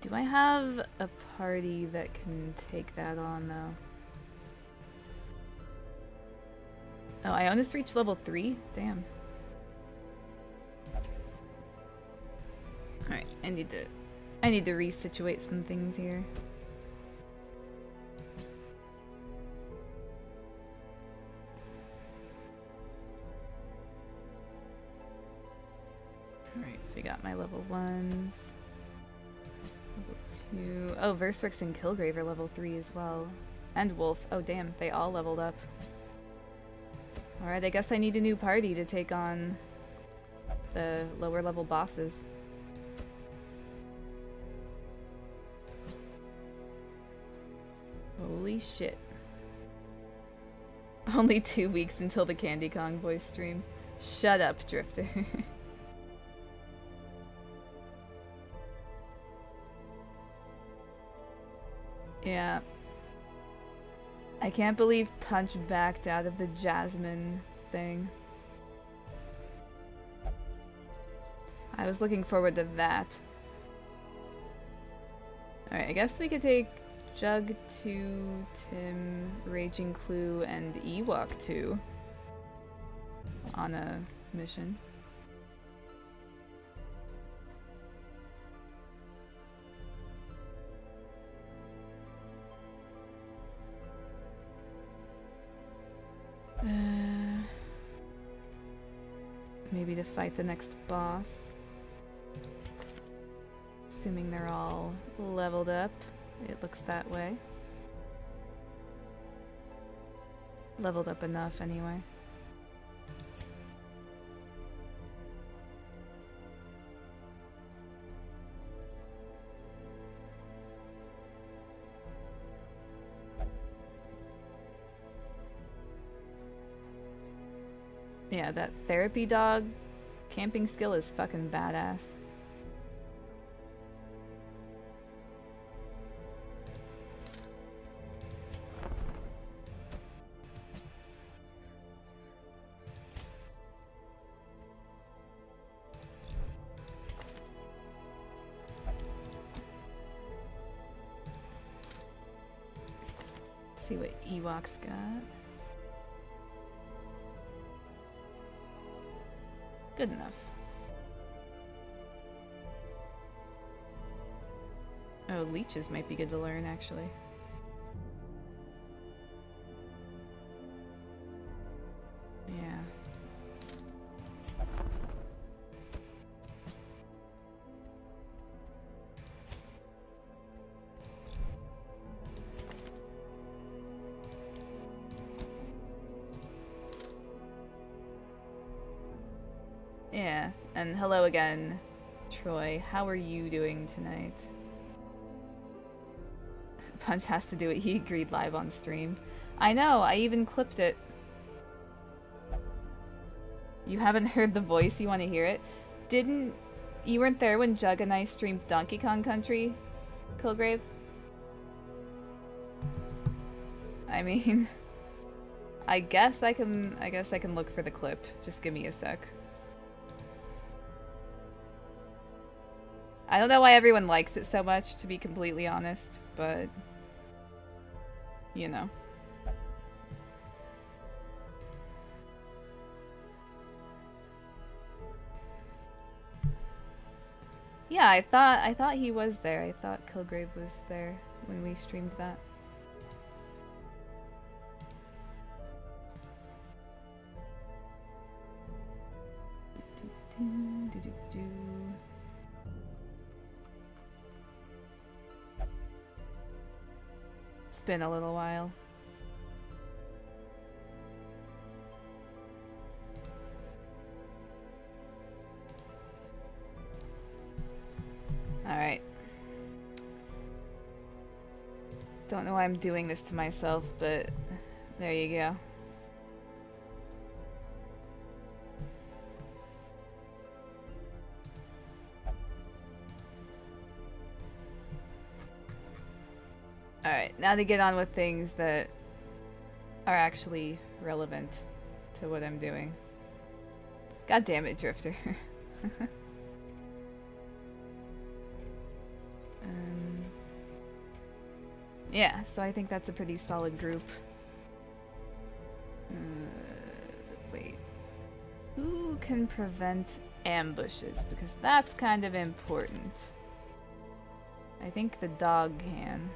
Do I have a party that can take that on, though? Oh, I almost reached level 3? Damn. Alright, I need to... I need to resituate some things here. My level 1s. Level 2... Oh, Verserix and Kilgrave are level 3 as well. And Wolf. Oh damn, they all leveled up. Alright, I guess I need a new party to take on the lower level bosses. Holy shit. Only two weeks until the Candy Kong Boys stream. Shut up, Drifter. can't believe Punch backed out of the Jasmine thing. I was looking forward to that. Alright, I guess we could take Jug 2, Tim, Raging Clue, and Ewok 2 on a mission. To fight the next boss. Assuming they're all leveled up. It looks that way. Leveled up enough anyway. Yeah, that therapy dog camping skill is fucking badass. see what Ewok's got. Good enough. Oh, leeches might be good to learn, actually. Troy. How are you doing tonight? Punch has to do it. He agreed live on stream. I know, I even clipped it. You haven't heard the voice, you want to hear it? Didn't... You weren't there when Jug and I streamed Donkey Kong Country, Kilgrave? I mean... I guess I can... I guess I can look for the clip. Just give me a sec. I don't know why everyone likes it so much, to be completely honest, but... You know. Yeah, I thought I thought he was there. I thought Kilgrave was there when we streamed that. been a little while. Alright. Don't know why I'm doing this to myself, but there you go. Now to get on with things that are actually relevant to what I'm doing. God damn it, Drifter. um, yeah, so I think that's a pretty solid group. Uh, wait. Who can prevent ambushes? Because that's kind of important. I think the dog can.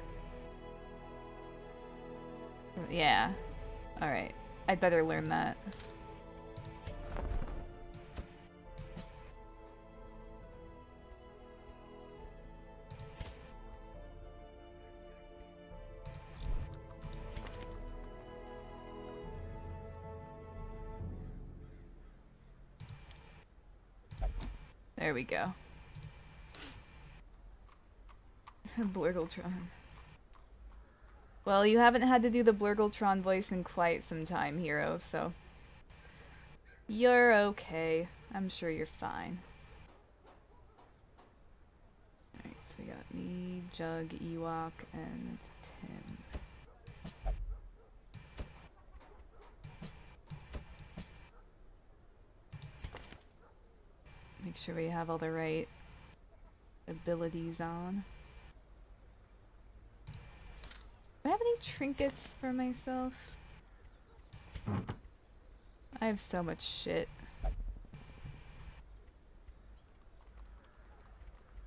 Yeah. Alright. I'd better learn that. There we go. Blurgletron. Well, you haven't had to do the Blurgletron voice in quite some time, Hero, so... You're okay. I'm sure you're fine. Alright, so we got me, Jug, Ewok, and Tim. Make sure we have all the right abilities on. Do I have any trinkets for myself? I have so much shit.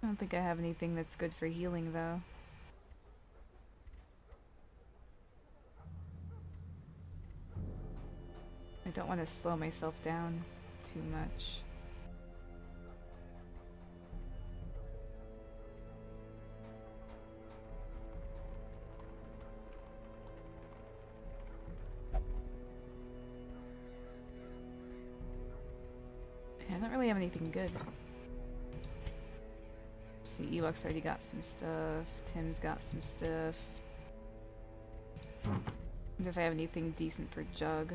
I don't think I have anything that's good for healing though. I don't want to slow myself down too much. Anything good. See, Ewok's already got some stuff. Tim's got some stuff. I Wonder if I have anything decent for Jug.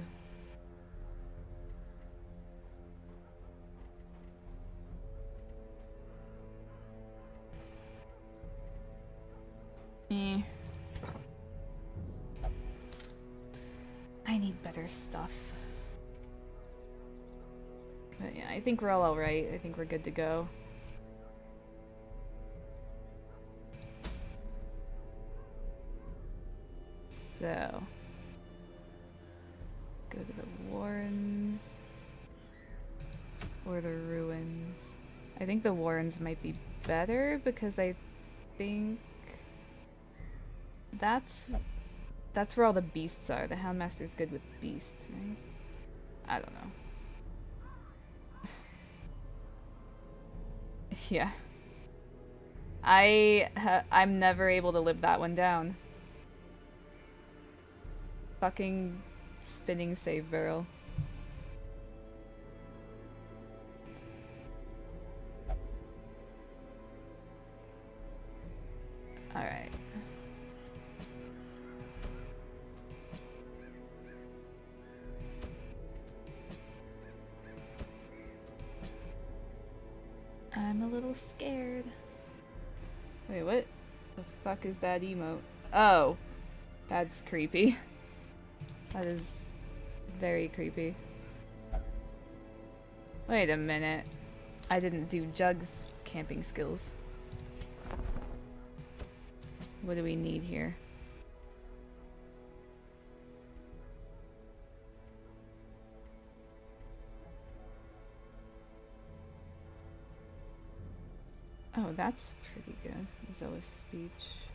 We're all alright. I think we're good to go. So, go to the Warrens or the Ruins. I think the Warrens might be better because I think that's that's where all the beasts are. The Houndmaster's good with beasts, right? I don't know. Yeah. I I'm never able to live that one down. Fucking spinning save barrel. Is that emote? Oh, that's creepy. That is very creepy. Wait a minute. I didn't do Jug's camping skills. What do we need here? Oh, that's pretty good. Zealous speech.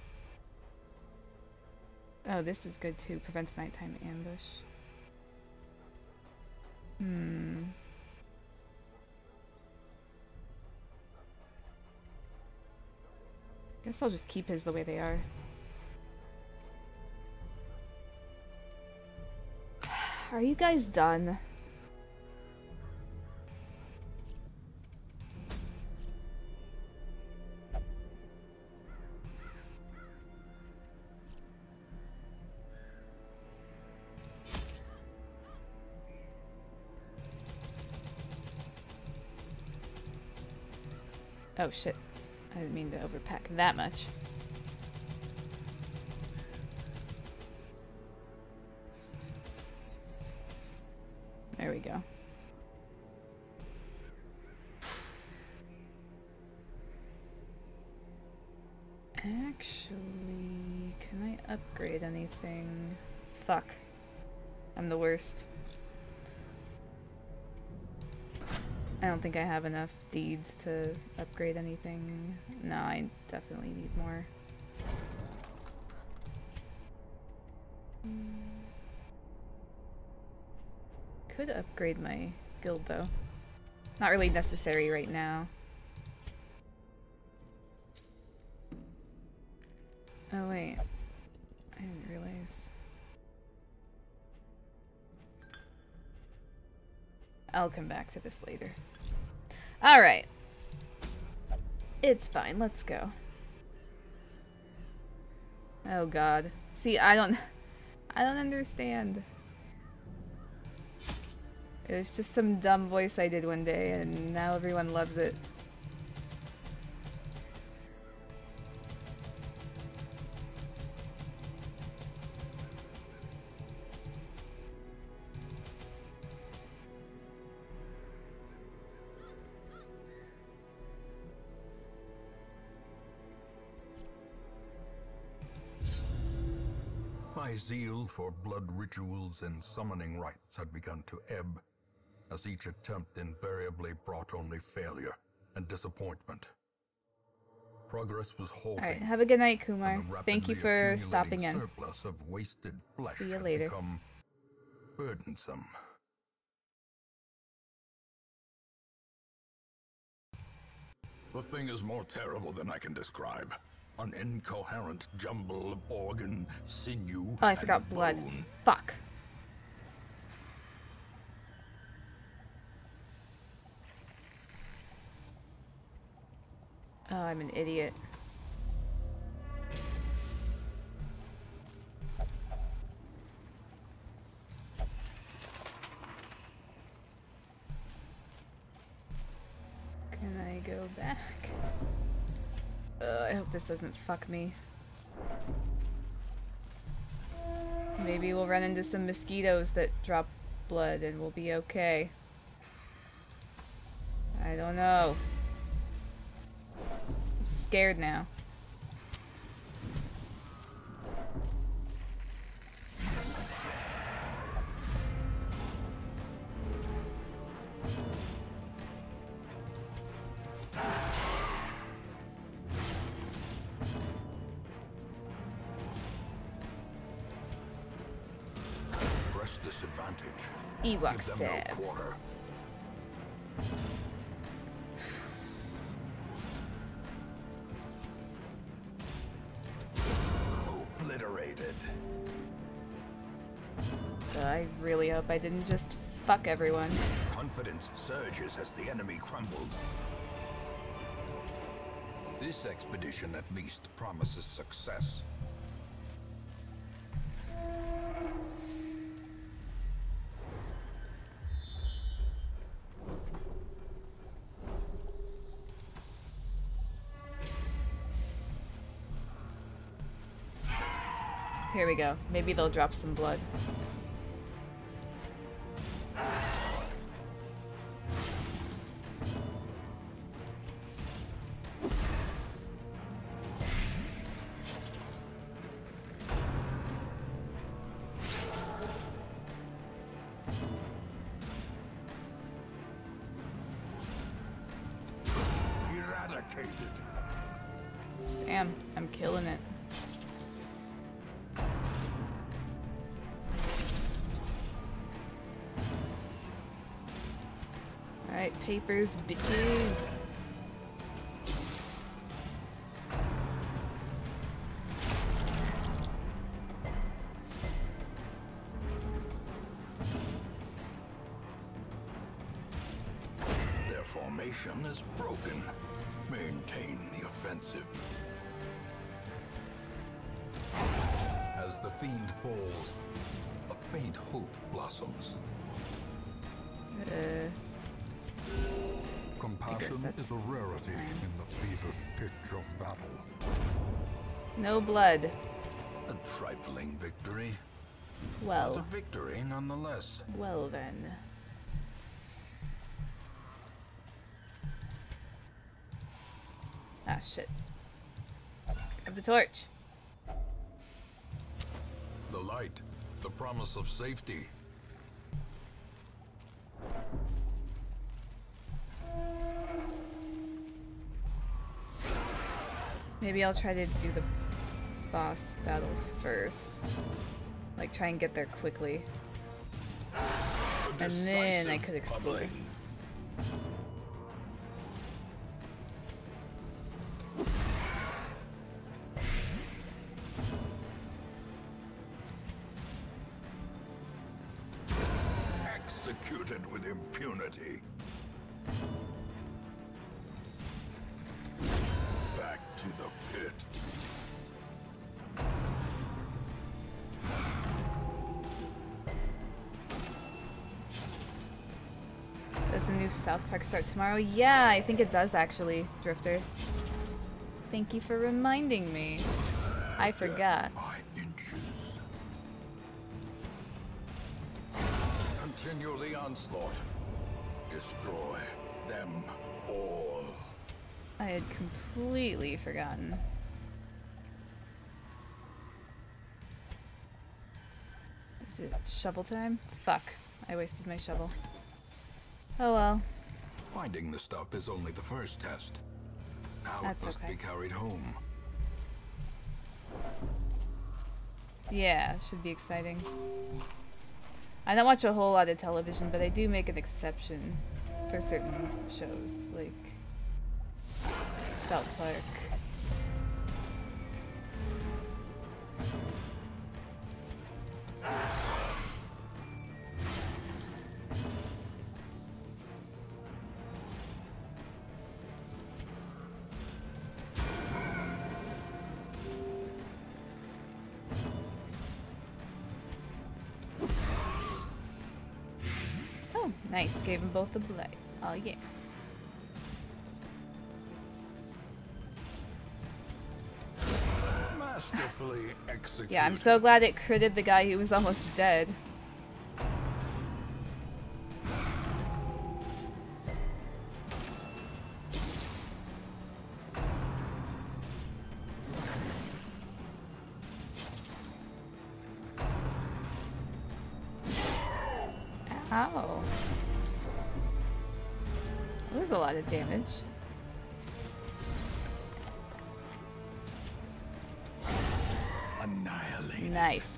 Oh, this is good too. Prevents nighttime ambush. Hmm. Guess I'll just keep his the way they are. Are you guys done? Oh shit. I didn't mean to overpack that much. There we go. Actually, can I upgrade anything? Fuck. I'm the worst. I don't think I have enough deeds to upgrade anything. No, I definitely need more. Could upgrade my guild though. Not really necessary right now. I'll come back to this later. Alright. It's fine, let's go. Oh god. See, I don't... I don't understand. It was just some dumb voice I did one day, and now everyone loves it. Zeal for blood rituals and summoning rites had begun to ebb, as each attempt invariably brought only failure and disappointment. Progress was halted. Alright, have a good night, Kumar. Thank you for stopping in. Surplus of wasted flesh See you later. become burdensome. The thing is more terrible than I can describe. An incoherent jumble of organ, sinew, Oh, I forgot blood. bone. Fuck. Oh, I'm an idiot. Can I go back? Uh, I hope this doesn't fuck me. Maybe we'll run into some mosquitoes that drop blood and we'll be okay. I don't know. I'm scared now. Ewok Give them no quarter. Obliterated. I really hope I didn't just fuck everyone. Confidence surges as the enemy crumbles. This expedition at least promises success. Here we go. Maybe they'll drop some blood. Bitches. Their formation is broken. Maintain the offensive. As the fiend falls, a faint hope blossoms. Uh, Compassion is a rarity in the fevered pitch of battle. No blood. A trifling victory, but a victory nonetheless. well then. Ah, shit. Grab the torch. The light, the promise of safety. Maybe I'll try to do the boss battle first. Like, try and get there quickly. And then I could explore. Start tomorrow? Yeah, I think it does actually, Drifter. Thank you for reminding me. I forgot. Death by inches. Continue the onslaught. Destroy them all. I had completely forgotten. Is it shovel time? Fuck. I wasted my shovel. Oh well. Finding the stuff is only the first test. Now That's it must okay. be carried home. Yeah, should be exciting. I don't watch a whole lot of television, but I do make an exception for certain shows, like South Park. Gave them both the blight. Oh, yeah. Masterfully executed. Yeah, I'm so glad it critted the guy who was almost dead.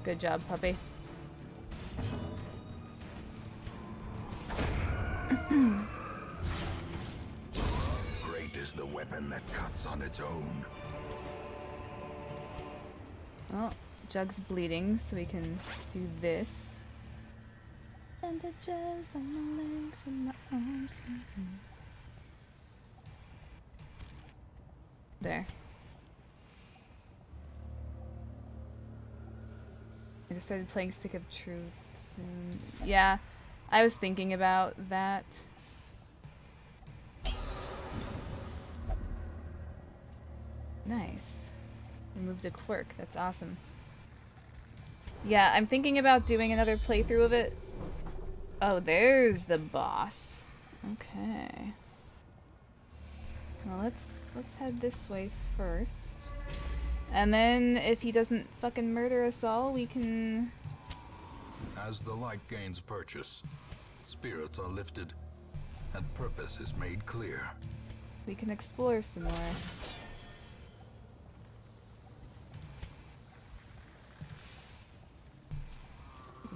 Good job, puppy. Great is the weapon that cuts on its own. Well, Jug's bleeding, so we can do this. Bandages on my legs and my arms. There. I just started playing Stick of Truth. Yeah, I was thinking about that. Nice. Removed a quirk. That's awesome. Yeah, I'm thinking about doing another playthrough of it. Oh, there's the boss. Okay. Well, let's let's head this way first. And then if he doesn't fucking murder us all, we can As the light gains purchase, spirits are lifted, and purpose is made clear. we can explore some more.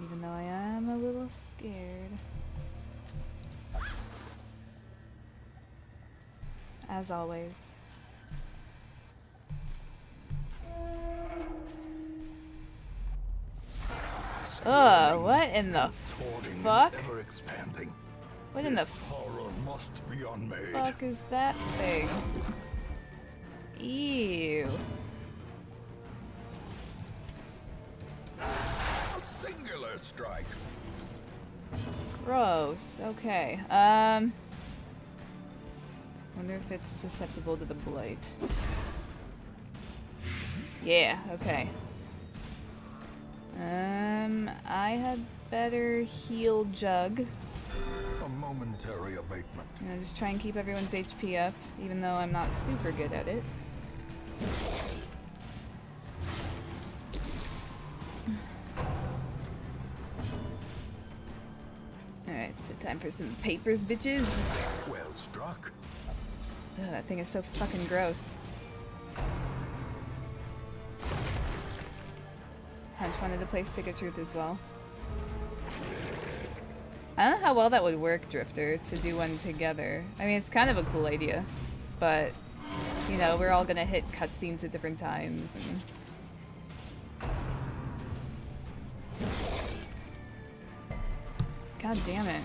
Even though I am a little scared. As always. Ugh, what in the fuck? ever expanding. What in the horror must be unmade. fuck is that thing? Ew. A singular strike. Gross. Okay. Um. Wonder if it's susceptible to the blight. Yeah, okay. Um, I had better heal Jug. A momentary abatement. You know, just try and keep everyone's HP up, even though I'm not super good at it. Alright, so time for some papers, bitches. Well struck. Ugh, that thing is so fucking gross. Hunch wanted to play Stick of Truth as well. I don't know how well that would work, Drifter, to do one together. I mean, it's kind of a cool idea, but, you know, we're all gonna hit cutscenes at different times, and... God damn it.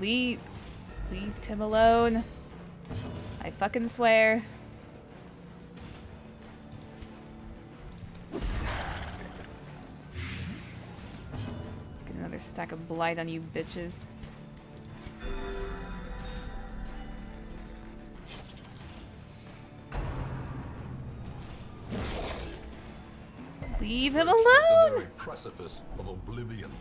Leave. Leave Tim alone. I fucking swear. Let's get another stack of blight on you bitches. Leave him alone! Precipice of oblivion.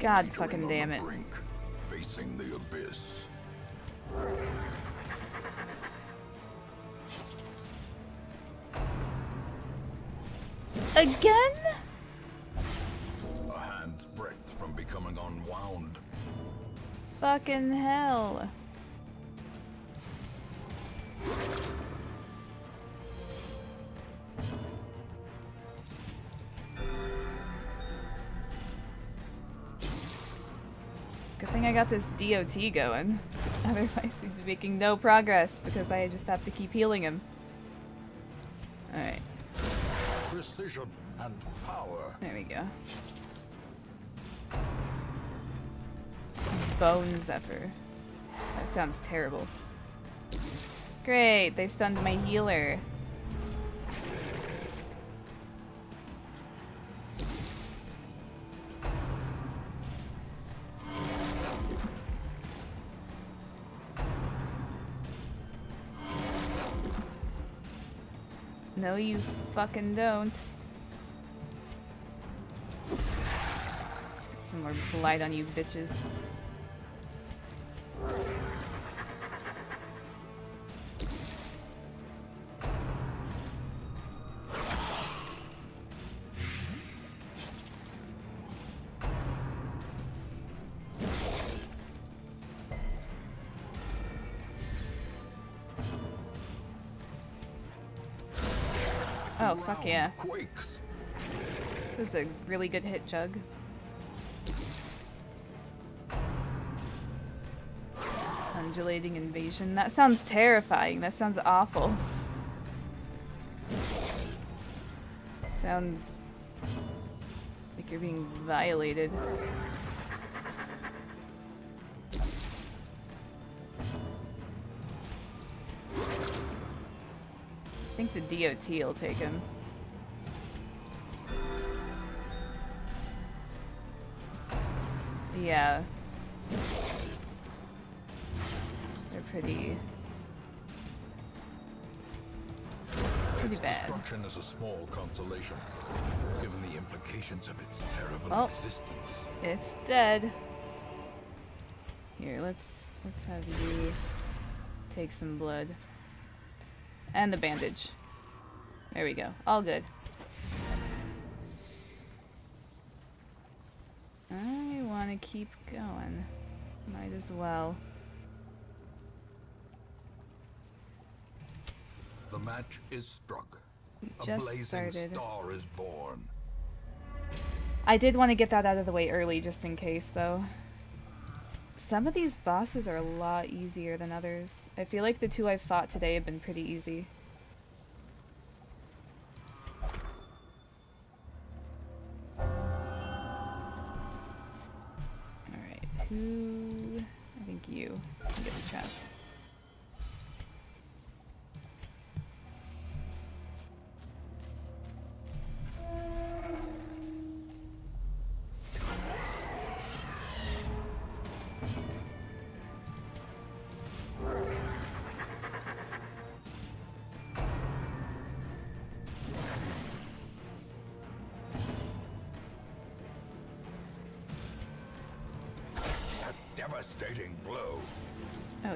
God fucking damn it. Brink, facing the abyss. Again? A hand's breadth from becoming unwound. Fucking hell. Got this DOT going. Otherwise we'd be making no progress because I just have to keep healing him. Alright, Precision and power. there we go. Bone Zephyr. That sounds terrible. Great, they stunned my healer. No, you fucking don't. Some more blight on you bitches. Is a really good hit, Jug. Undulating invasion. That sounds terrifying. That sounds awful. Sounds like you're being violated. I think the DOT will take him. Yeah. They're pretty... Pretty bad. Destruction is a small consolation, given the implications of its terrible Oh. existence. It's dead. Here, let's let's have you take some blood. And the bandage. There we go. All good. Keep going. Might as well. The match is struck. We A blazing started. star is born. I did want to get that out of the way early just in case, though. Some of these bosses are a lot easier than others. I feel like the two I've fought today have been pretty easy.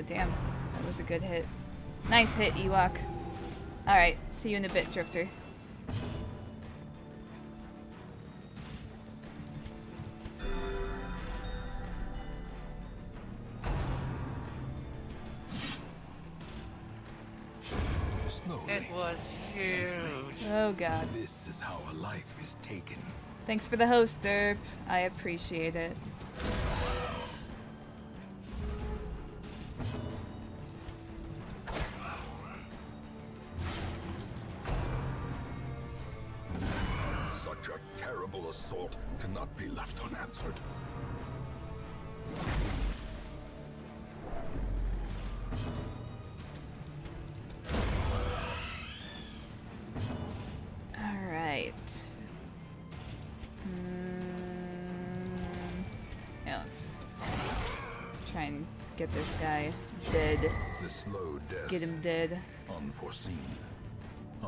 Damn. That was a good hit. Nice hit, Ewok. Alright, see you in a bit, Drifter. Slowly. It was huge. Oh, God. This is how a life is taken. Thanks for the host, Derp. I appreciate it.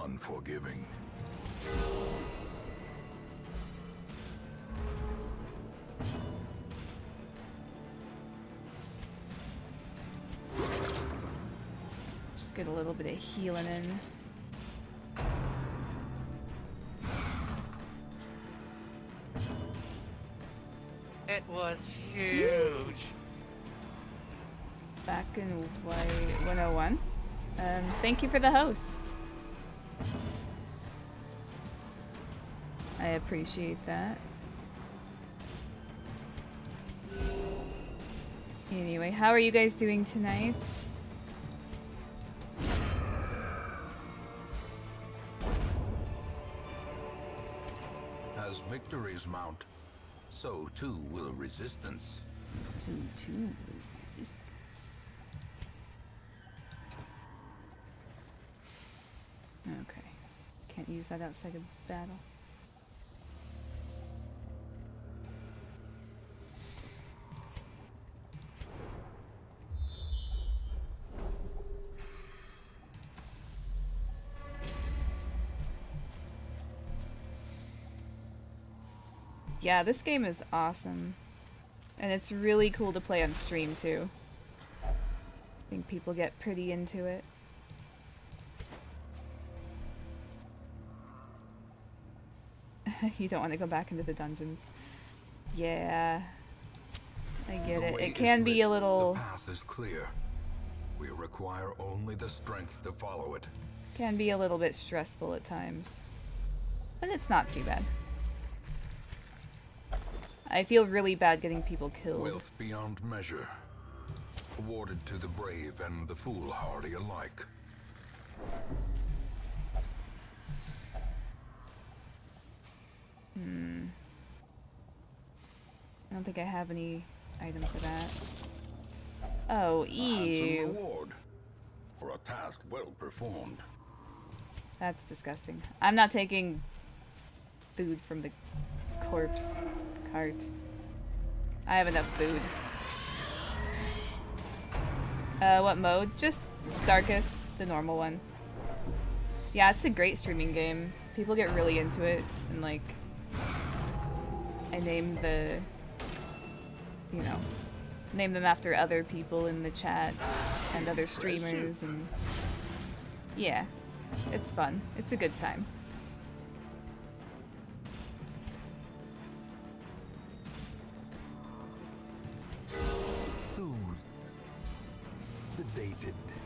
Unforgiving. Just get a little bit of healing in. It was huge. Back in Y 101. Um, thank you for the host. I appreciate that. Anyway, how are you guys doing tonight? As victories mount, so too will resistance. Two, two resistance. Okay. Can't use that outside of battle. Yeah, this game is awesome. And it's really cool to play on stream too. I think people get pretty into it. you don't want to go back into the dungeons. Yeah. I get it. way can be a little The path is clear. We require only the strength to follow it. can be a little bit stressful at times. But it's not too bad. I feel really bad getting people killed. Wealth beyond measure. Awarded to the brave and the foolhardy alike. Hmm. I don't think I have any item for that. Oh, ew. reward for a task well performed. That's disgusting. I'm not taking food from the corpse cart. I have enough food. Uh, what mode? Just darkest, the normal one. Yeah, it's a great streaming game. People get really into it, and like, I name the, you know, name them after other people in the chat and other streamers, and yeah, it's fun. It's a good time. Sedated.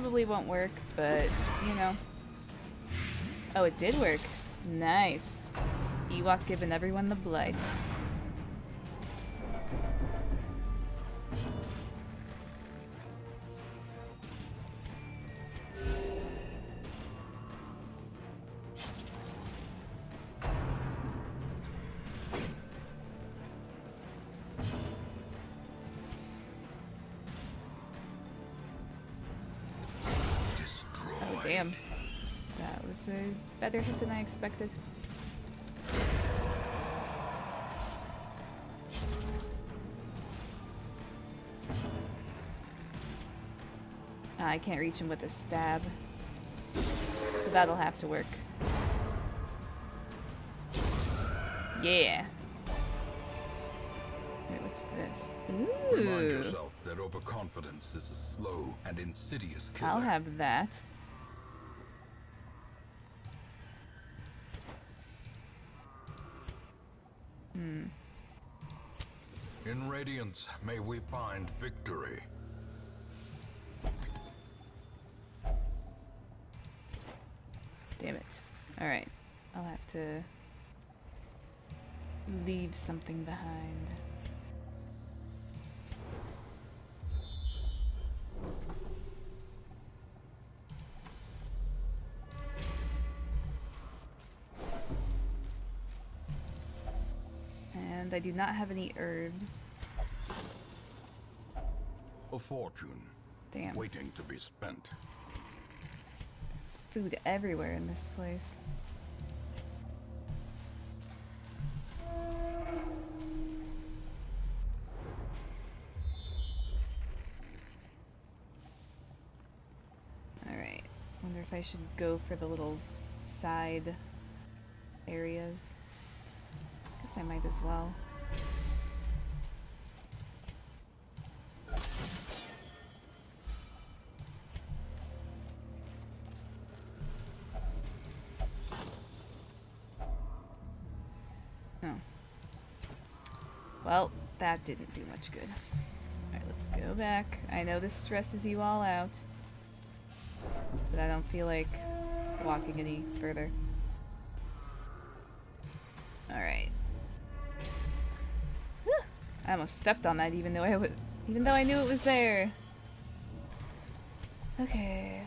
Probably won't work, but, you know. Oh, it did work. Nice. Ewok giving everyone the blight. Better hit than I expected. Ah, I can't reach him with a stab. So that'll have to work. Yeah. Wait, what's this? Remind Ooh. yourself that overconfidence is a slow and insidious killer. I'll have that. In Radiance, may we find victory. Damn it. Alright. I'll have to leave something behind. And I do not have any herbs. A fortune Damn. waiting to be spent. There's food everywhere in this place. Alright. Wonder if I should go for the little side areas. Guess I might as well. Didn't do much good. Alright, let's go back. I know this stresses you all out. But I don't feel like walking any further. Alright. I almost stepped on that even though I would even though I knew it was there. Okay.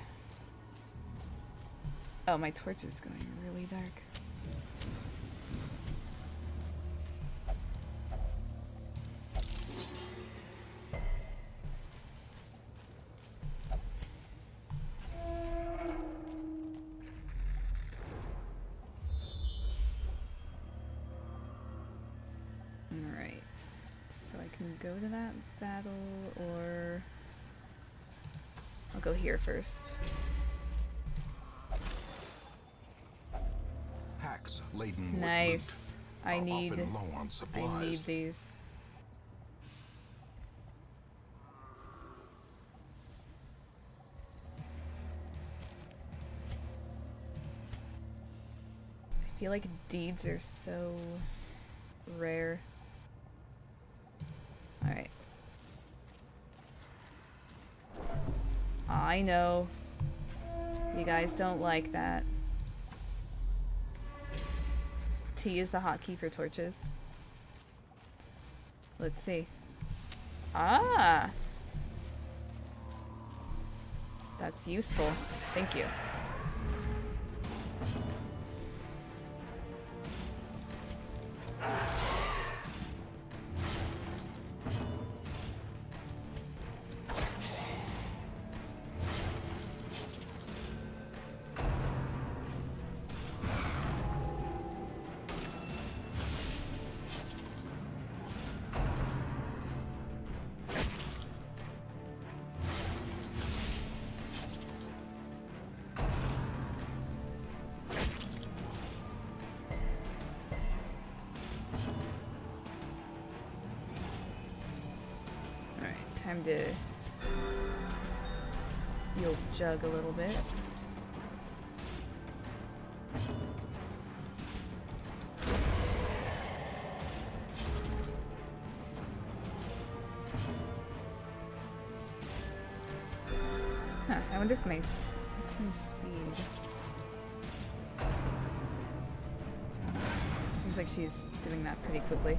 Oh, my torch is going really dark. First. Hacks laden Nice. I need low on I need these. I feel like deeds are so rare. Alright. I know. You guys don't like that. T is the hotkey for torches. Let's see. Ah! That's useful. Thank you. Jug a little bit. Huh, wonder if my what's my speed? Seems like she's doing that pretty quickly.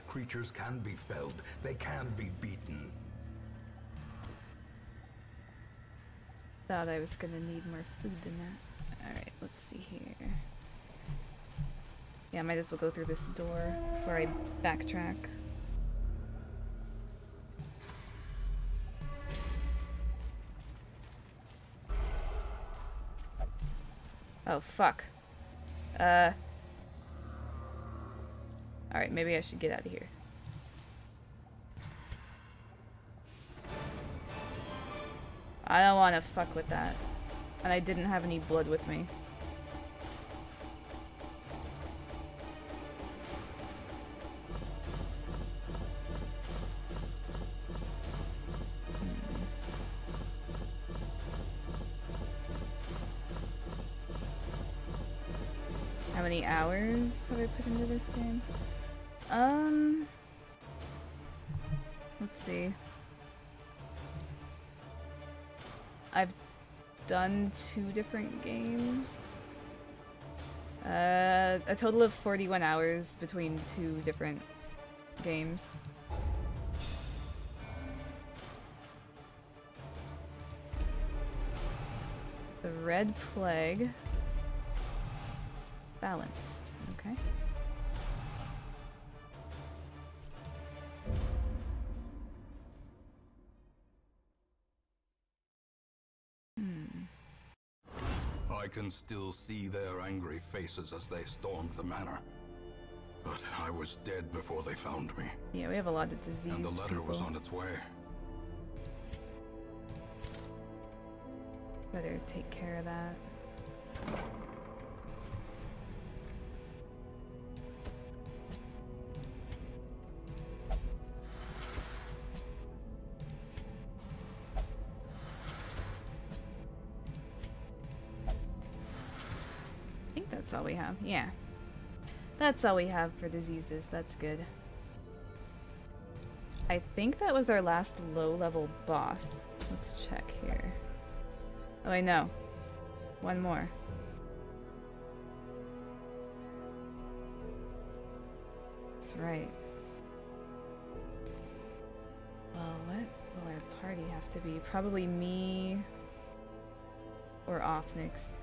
Creatures can be felled. They can be beaten. Thought I was gonna need more food than that. Alright, let's see here. Yeah, I might as well go through this door before I backtrack. Oh, fuck. Uh. Alright, maybe I should get out of here. I don't want to fuck with that. And I didn't have any blood with me. How many hours have I put into this game? See. I've done two different games. Uh, a total of 41 hours between two different games. The Red Plague. Balanced. Okay. Can still see their angry faces as they stormed the manor. But I was dead before they found me, Yeah, we have a lot of disease. and the letter people. was on its way. Better take care of that. All we have. Yeah. That's all we have for diseases. That's good. I think that was our last low-level boss. Let's check here. Oh, I know. One more. That's right. Well, what will our party have to be? Probably me or Offnix.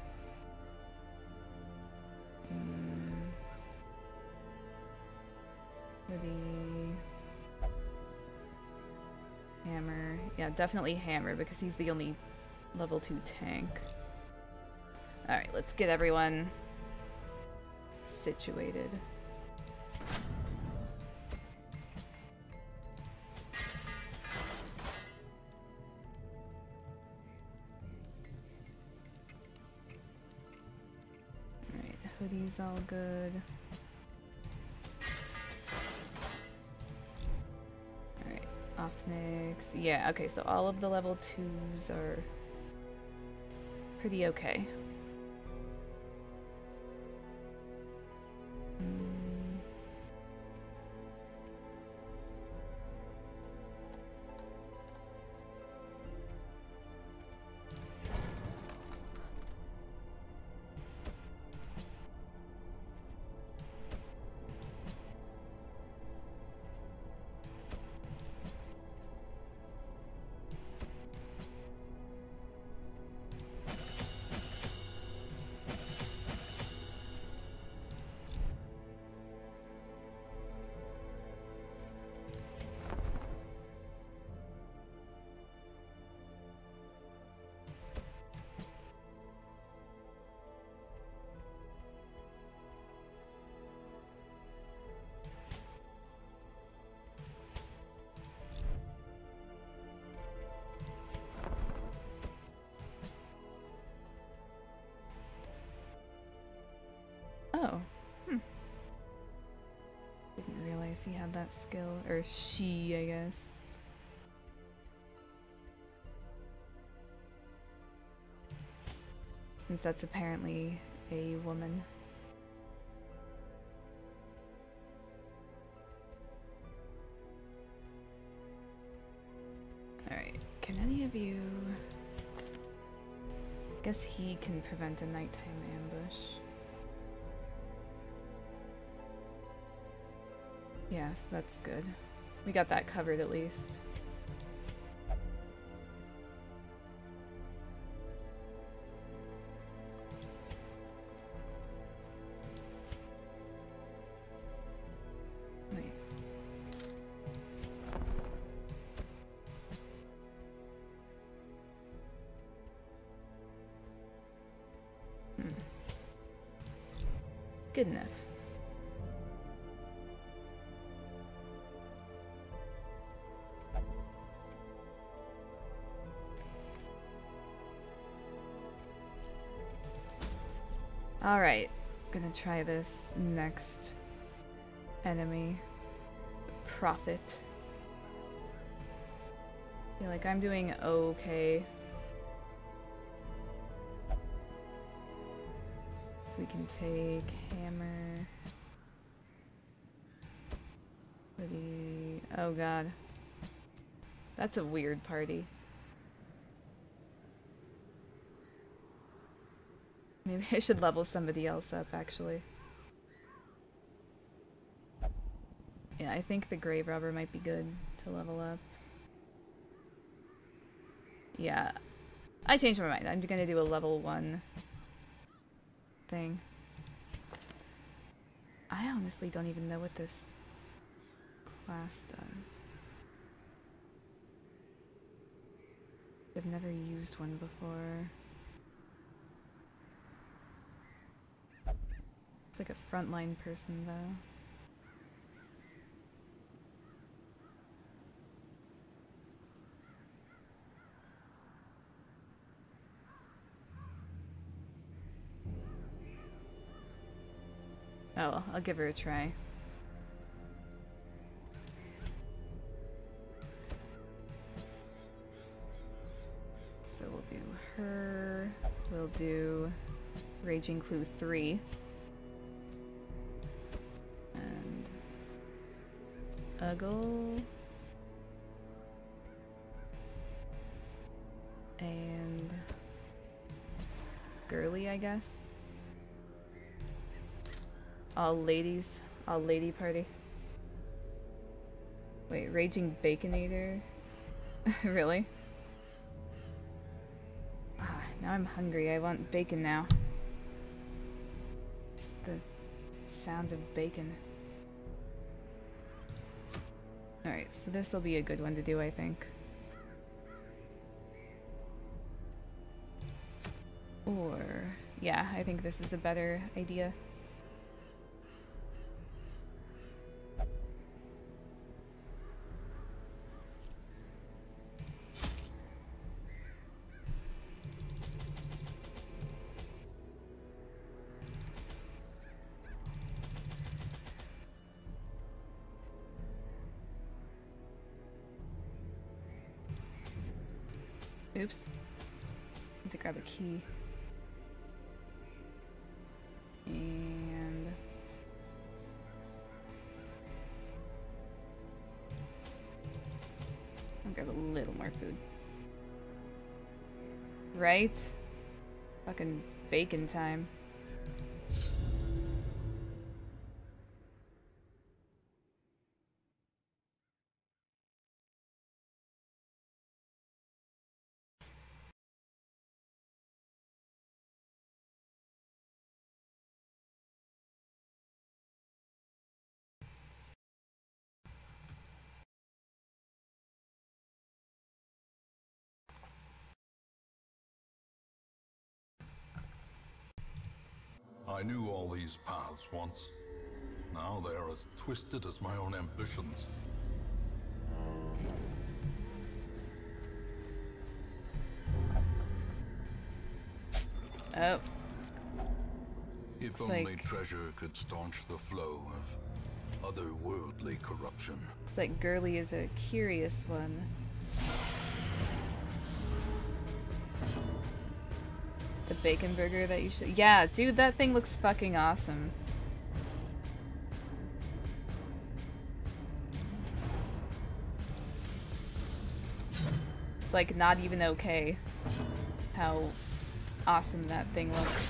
Definitely Hammer because he's the only level 2 tank. Alright, let's get everyone situated. Alright, hoodie's all good. Offnix. Yeah, okay, so all of the level 2s are pretty okay. That skill. Or she, I guess. Since that's apparently a woman. Alright, can any of you... I guess he can prevent a nighttime ambush. Yes, that's good. We got that covered at least. Try this next enemy. Prophet. feel like I'm doing okay. So we can take hammer. Hoodie. Oh god. That's a weird party. I should level somebody else up, actually. Yeah, I think the grave robber might be good to level up. Yeah. I changed my mind. I'm gonna do a level 1 thing. I honestly don't even know what this class does. I've never used one before. It's like a frontline person, though. Oh, well, I'll give her a try. So we'll do her. We'll do Raging Clue 3. Uggle. And Girly, I guess. All ladies. All lady party. Wait, Raging Baconator? really? Ah, now I'm hungry. I want bacon now. Just the sound of bacon. Alright, so this will be a good one to do, I think. Or, yeah, I think this is a better idea. Right? Fucking bacon time. I knew all these paths once. Now they are as twisted as my own ambitions. Oh. If Looks only like- treasure could staunch the flow of otherworldly corruption. Looks like Girly is a curious one. Bacon burger that you should- Yeah, dude, that thing looks fucking awesome. It's like not even okay how awesome that thing looks.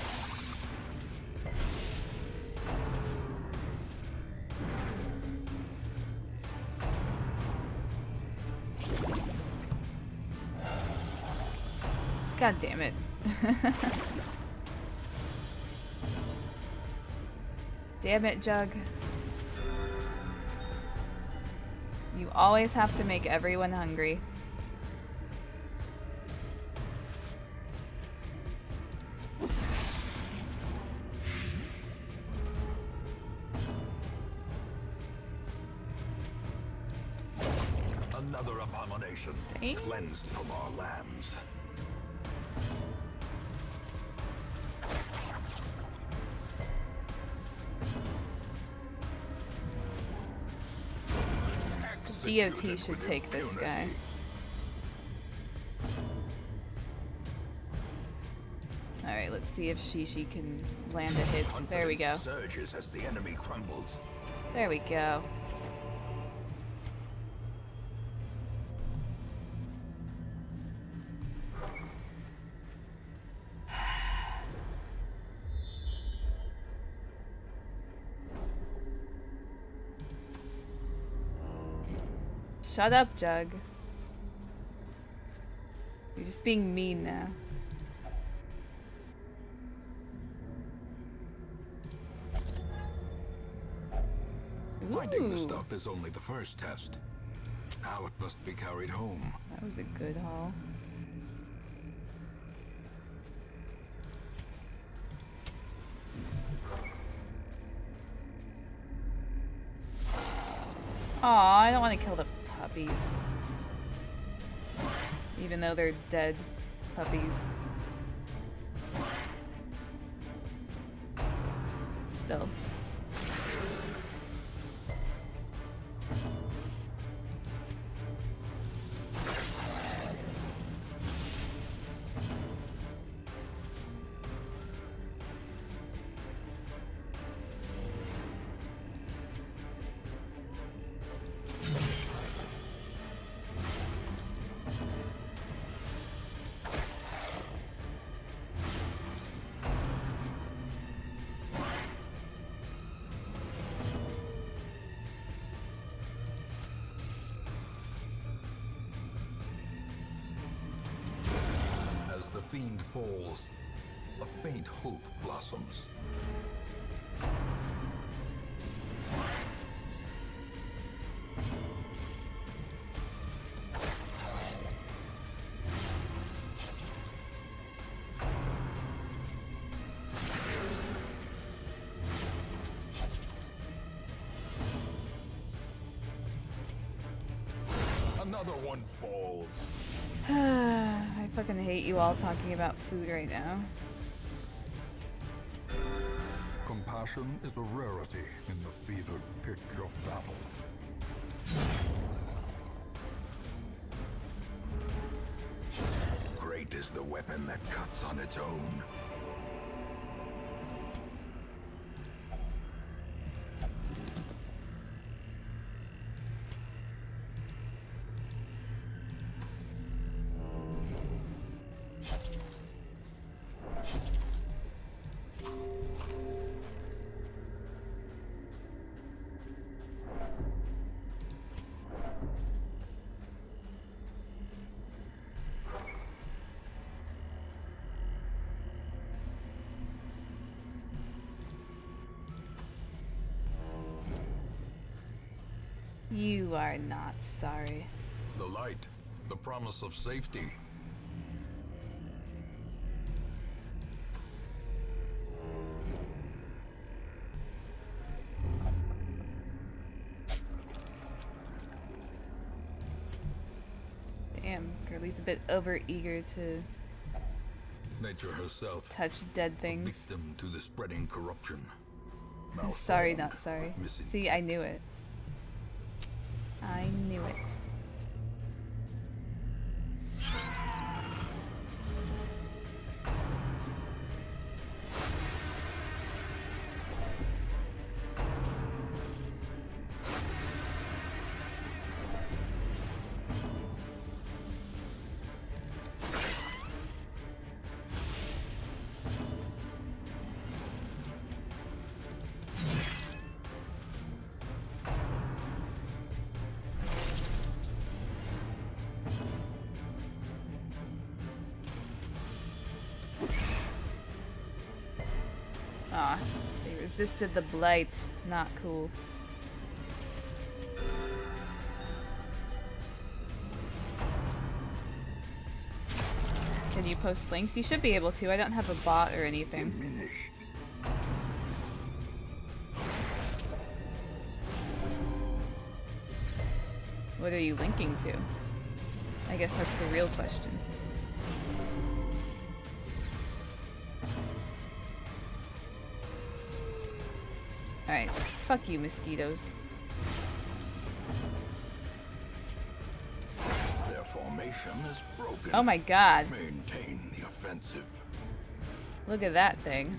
God damn it. damn it, Jug. You always have to make everyone hungry. DOT should take this guy. Alright, let's see if Shishi can land a hit. There we go. Surges as the enemy crumbles. There we go. Shut up, Jug. You're just being mean now. Finding the Ooh. stuff is only the first test. Now it must be carried home. That was a good haul. Aw, I don't want to kill the puppies. Even though they're dead puppies. Fiend falls, a faint hope blossoms. Another one falls. Fucking hate you all talking about food right now. Compassion is a rarity in the fevered pitch of battle. Great is the weapon that cuts on its own. You are not sorry. The light, the promise of safety. Damn, Girly's a bit over eager to Nature herself, touch dead things. victim to the spreading corruption. sorry, not sorry. See, I knew it. Resisted the blight. Not cool. Can you post links? You should be able to. I don't have a bot or anything. Diminished. What are you linking to? I guess that's the real question. Alright, fuck you, mosquitoes. Their formation is broken. Oh my god, Maintain the offensive. look at that thing.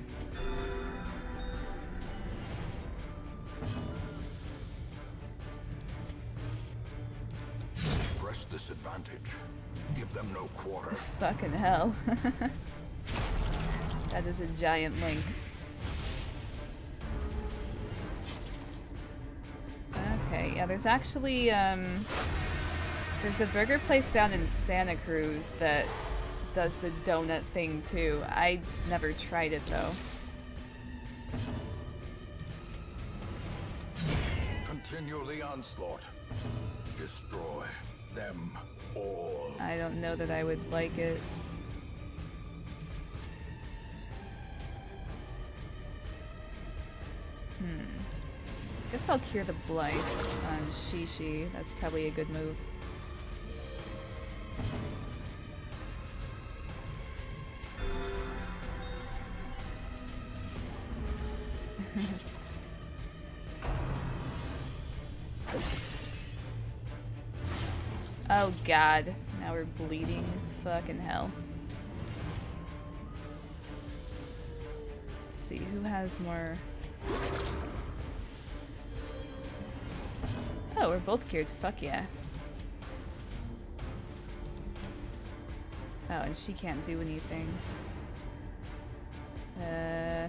Press this advantage. Give them no quarter. Fucking hell. that is a giant link. There's actually, um, there's a burger place down in Santa Cruz that does the donut thing too. I never tried it though. Continue the onslaught. Destroy them all. I don't know that I would like it. I'll cure the blight on Shishi. That's probably a good move. oh god. Now we're bleeding. Fucking hell. Let's see, who has more... we're both cured. Fuck yeah. Oh, and she can't do anything. Uh...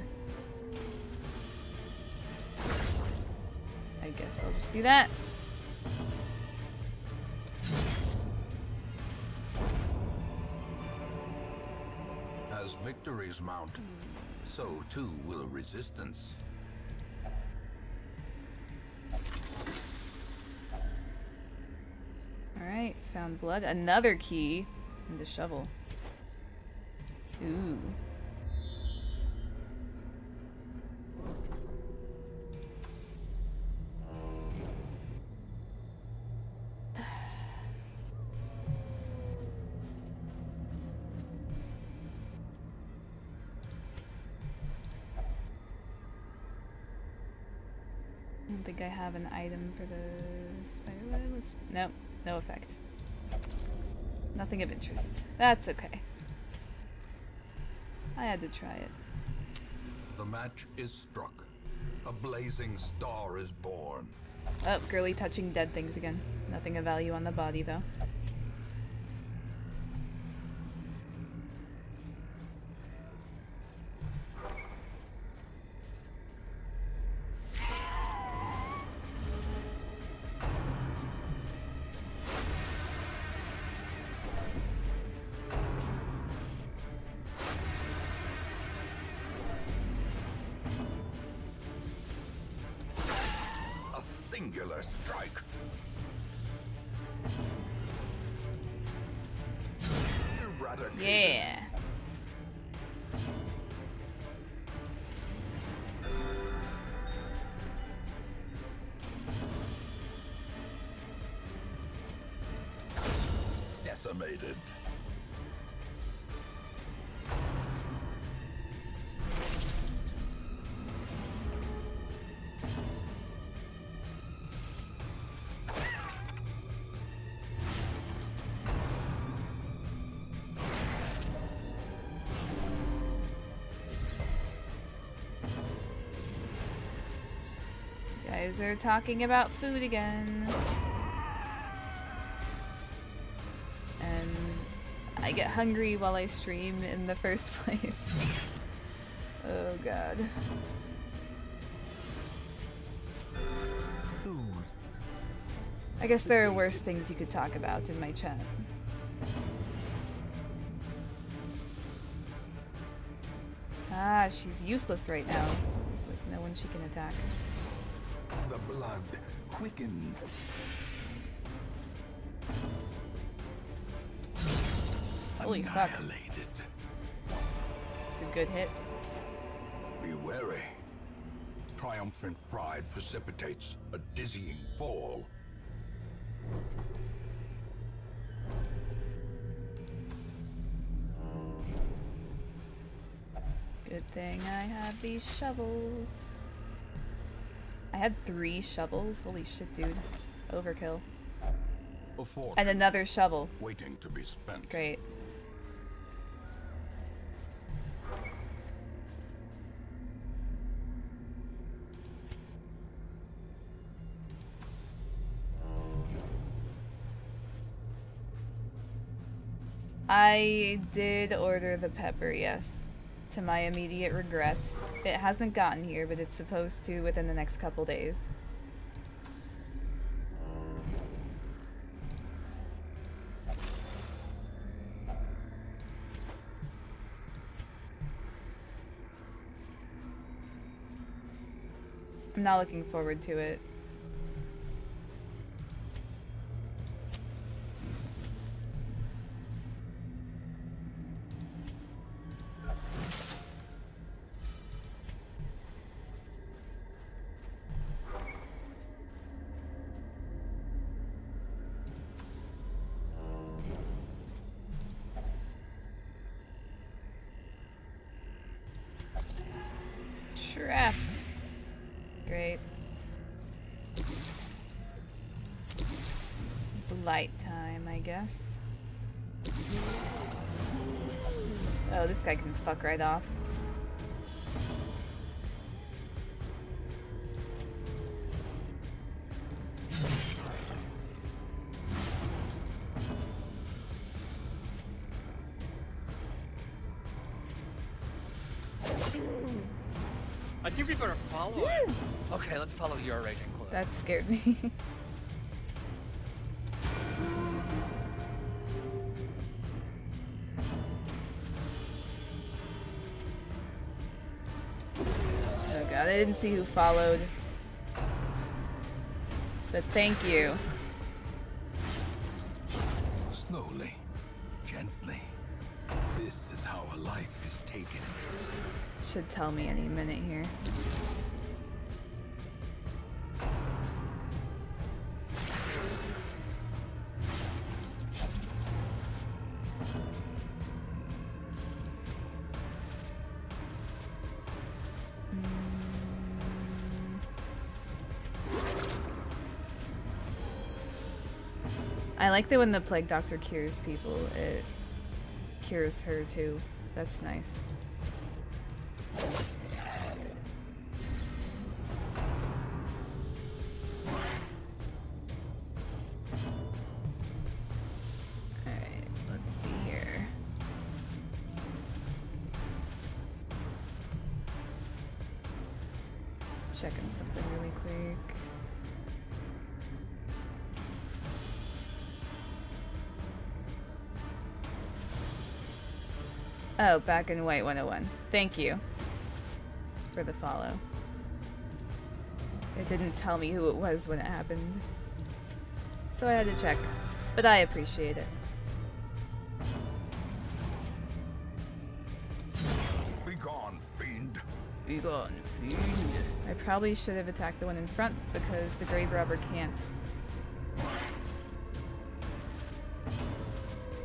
I guess I'll just do that. As victories mount, so too will resistance. Found blood. Another key. And the shovel. Ooh. I don't think I have an item for the spider web. Let's nope, no effect. Nothing of interest. That's okay. I had to try it. The match is struck. A blazing star is born. Oh, girly touching dead things again. Nothing of value on the body though. Guys are talking about food again. And I get hungry while I stream in the first place. oh god. I guess there are worse things you could talk about in my chat. Ah, she's useless right now. There's like no one she can attack. Blood quickens. Holy fuck. It's a good hit. Be wary. Triumphant pride precipitates a dizzying fall. Good thing I have these shovels. Had three shovels. Holy shit, dude. Overkill. And another shovel. waiting to be spent. Great. I did order the pepper, yes. To my immediate regret. It hasn't gotten here, but it's supposed to within the next couple days. I'm not looking forward to it. Guy can fuck right off. I think we better follow it. Okay, let's follow your raging clue. That scared me. god, I didn't see who followed. But thank you. Slowly, gently. This is how a life is taken. Should tell me any minute here. Like that when the plague doctor cures people, it cures her too. That's nice. Back in white 101. Thank you for the follow. It didn't tell me who it was when it happened. So I had to check. But I appreciate it. Begone, fiend. Be gone, fiend. I probably should have attacked the one in front because the grave robber can't.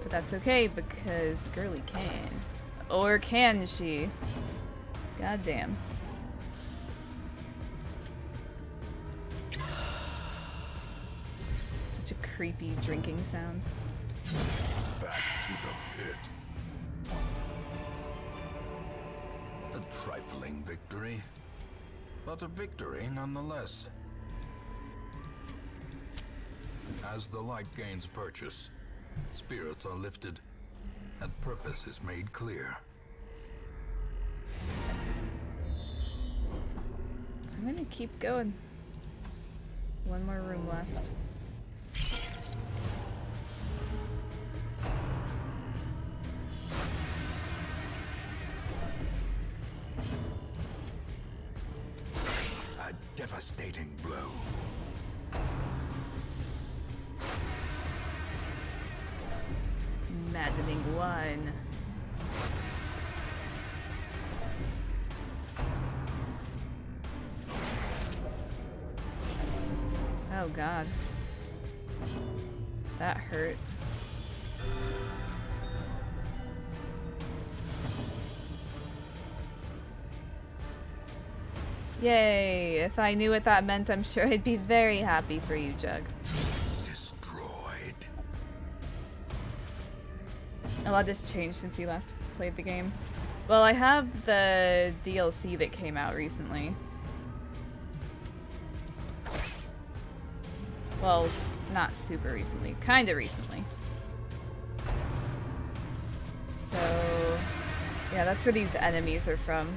But that's okay because Girly can. Or can she? God damn. Such a creepy drinking sound. Back to the pit. A trifling victory, but a victory nonetheless. As the light gains purchase, spirits are lifted, and purpose is made clear. I'm gonna keep going. One more room left. If I knew what that meant, I'm sure I'd be very happy for you, Jug. Destroyed. A lot has changed since you last played the game. Well, I have the DLC that came out recently. Well, not super recently. Kinda recently. So, yeah, that's where these enemies are from.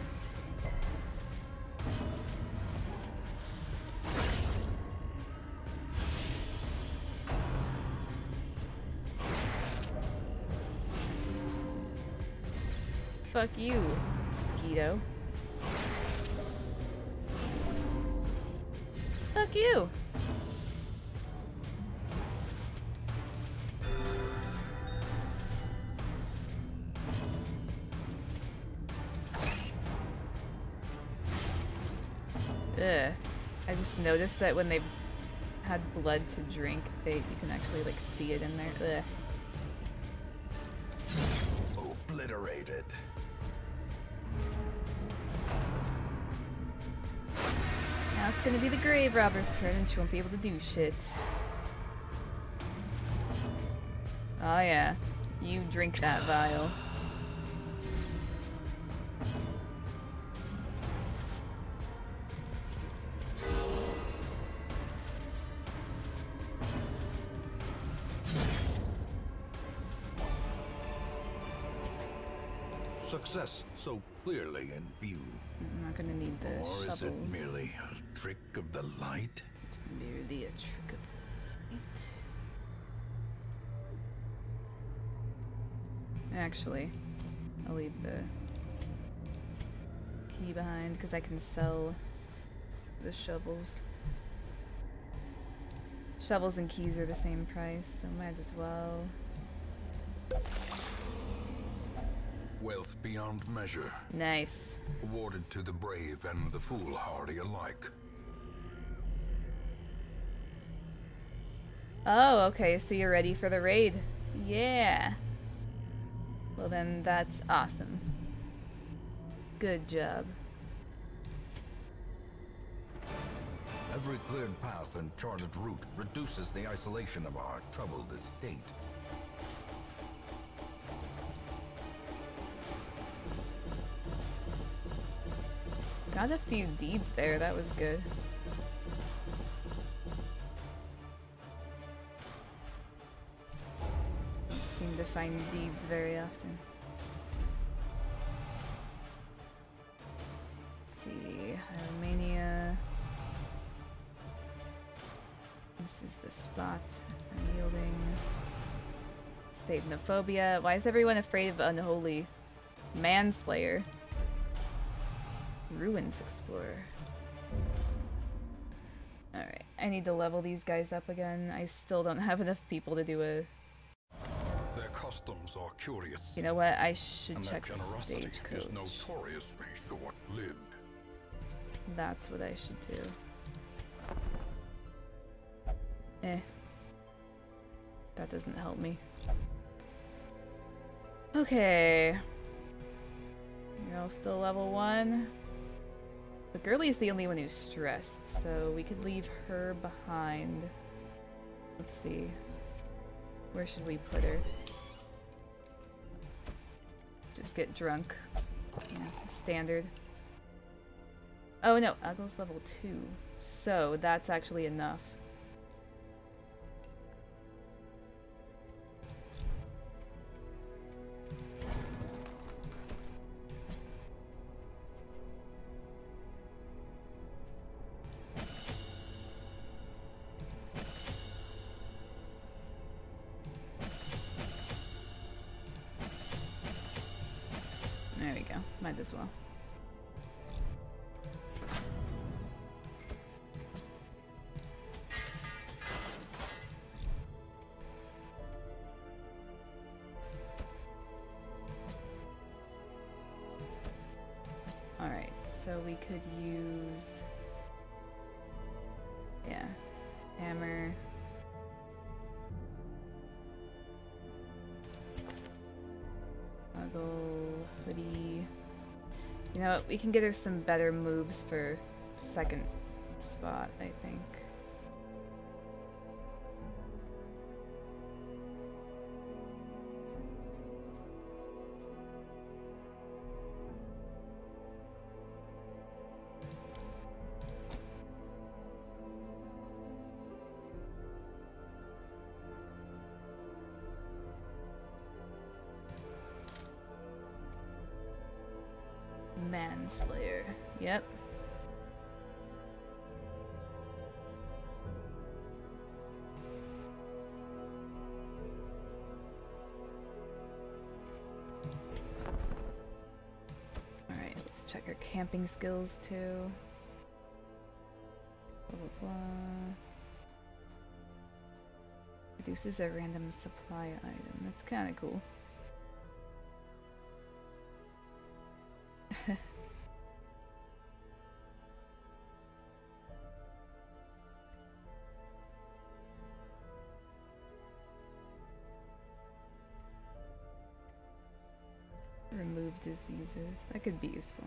Fuck you, mosquito. Fuck you. Ugh. I just noticed that when they had blood to drink, they you can actually like see it in there. Ugh. It's gonna be the grave robber's turn and she won't be able to do shit. Oh yeah. You drink that vial. Success so clearly in view. I'm not Or is it merely a trick of the light? merely a trick of the light? Actually, I'll leave the key behind because I can sell the shovels. Shovels and keys are the same price, so might as well. Wealth beyond measure, Nice. awarded to the brave and the foolhardy alike. Oh, okay, so you're ready for the raid. Yeah. Well then, that's awesome. Good job. Every cleared path and charted route reduces the isolation of our troubled estate. Got a few deeds there, that was good. Seem to find deeds very often. Let's see, Romania. This is the spot. Unyielding. Satanophobia. Why is everyone afraid of unholy? Manslayer. Ruins Explorer. Alright, I need to level these guys up again. I still don't have enough people to do a... Their customs are curious, You know what? I should and their check the generosity stagecoach. is notoriously short-lived. That's what I should do. Eh. That doesn't help me. Okay. You're all still level one. But Girly's the only one who's stressed, so we could leave her behind. Let's see. Where should we put her? Just get drunk. Yeah, standard. Oh no, Uggle's level 2. So that's actually enough. You know? We can get her some better moves for second skills too. Blah blah blah. Reduces a random supply item. That's kind of cool. Remove diseases. That could be useful.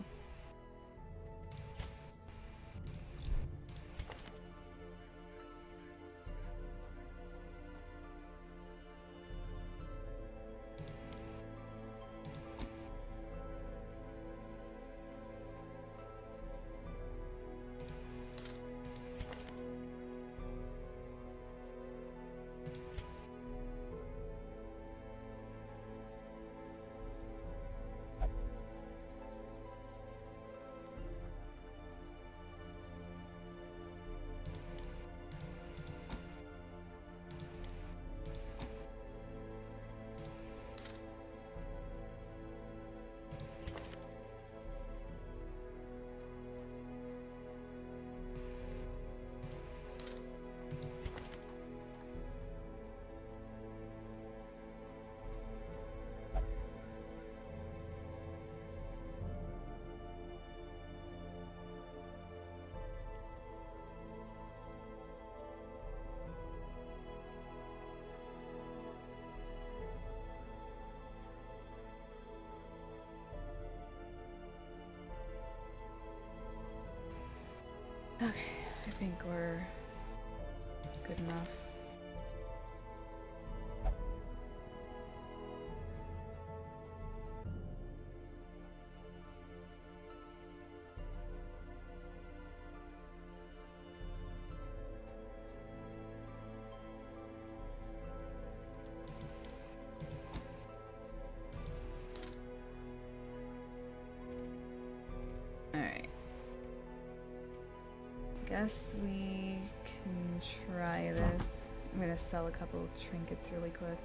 Guess we can try this. I'm gonna sell a couple trinkets really quick.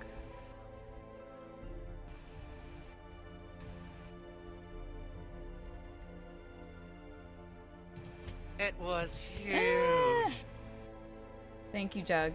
It was huge. Ah! Thank you, Jug.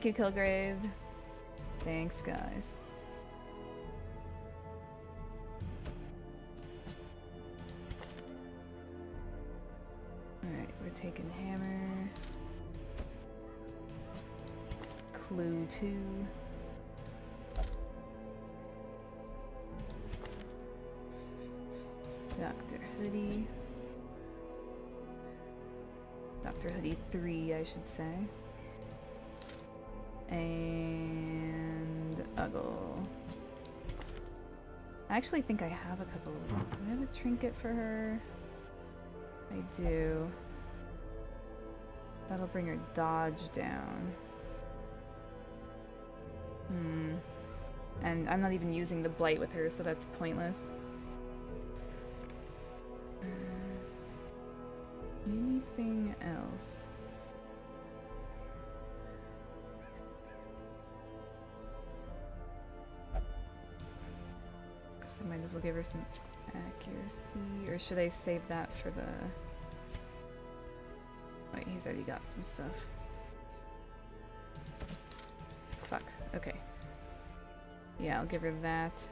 Thank you, Kilgrave. Thanks, guys. I actually think I have a couple. Do I have a trinket for her? I do. That'll bring her dodge down. Hmm. And I'm not even using the blight with her, so that's pointless. Well give her some accuracy. Or should I save that for the... Wait, he's already got some stuff. Fuck. Okay. Yeah, I'll give her that.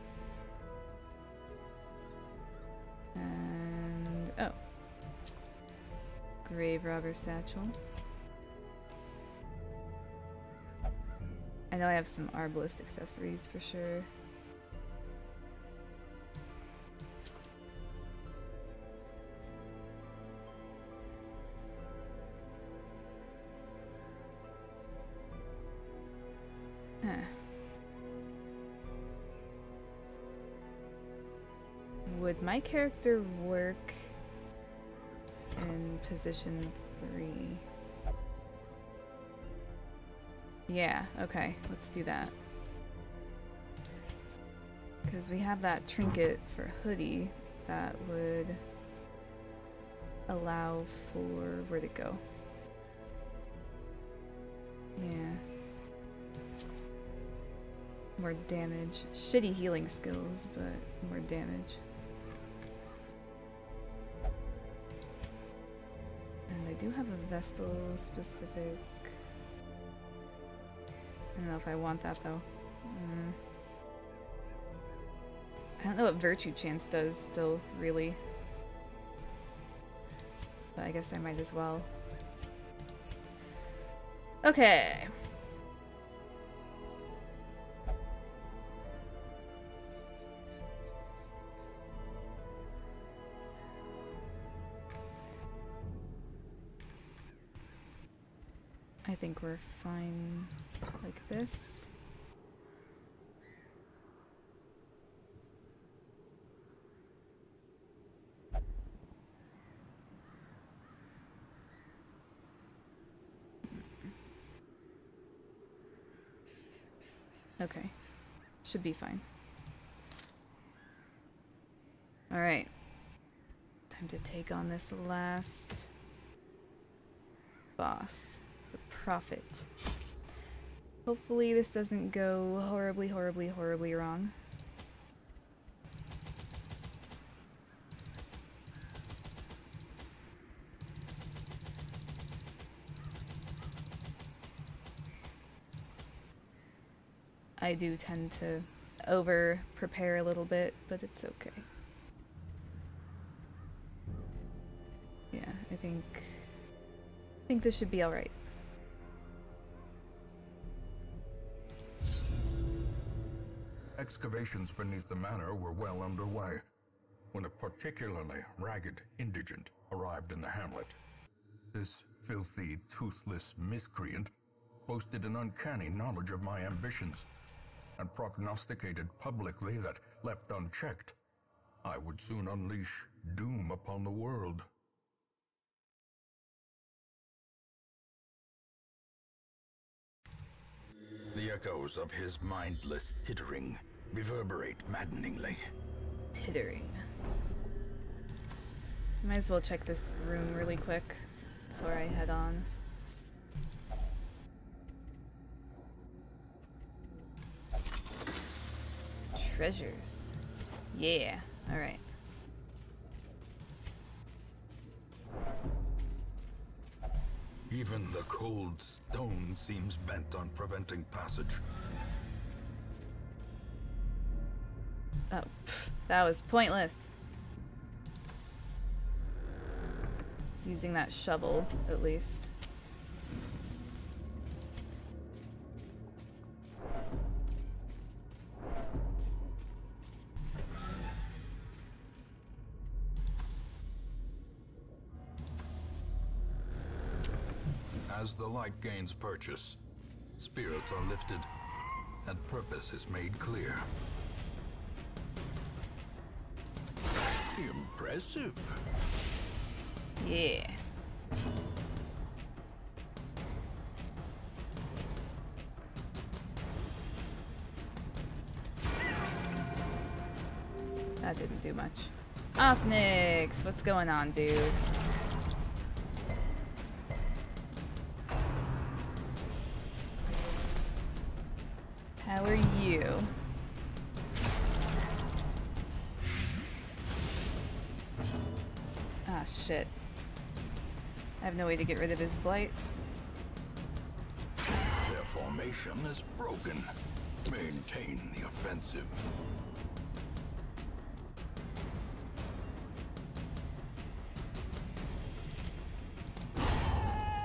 And... Oh. Grave Robber Satchel. I know I have some arbalest accessories for sure. My character work in position three? Yeah, okay, let's do that. Because we have that trinket for hoodie that would allow for where'd it go? Yeah. More damage. Shitty healing skills, but more damage. Vestal specific. I don't know if I want that though. Mm. I don't know what Virtue Chance does still, really. But I guess I might as well. Okay. We're fine like this. Okay. Should be fine. Alright. Time to take on this last boss. Prophet. Hopefully this doesn't go horribly, horribly, horribly wrong. I do tend to over prepare a little bit, but it's okay. Yeah, I think I think this should be all right. Excavations beneath the manor were well underway when a particularly ragged indigent arrived in the hamlet. This filthy, toothless miscreant boasted an uncanny knowledge of my ambitions and prognosticated publicly that, left unchecked, I would soon unleash doom upon the world. The echoes of his mindless tittering reverberate maddeningly. Tittering. Might as well check this room really quick before I head on. Treasures. Yeah, alright. Even the cold stone seems bent on preventing passage. Oh, pff, that was pointless. Using that shovel, at least. As the light gains purchase, spirits are lifted, and purpose is made clear. Impressive. Yeah. That didn't do much. Ophnix, what's going on, dude? To get rid of his blight. Their formation is broken. Maintain the offensive.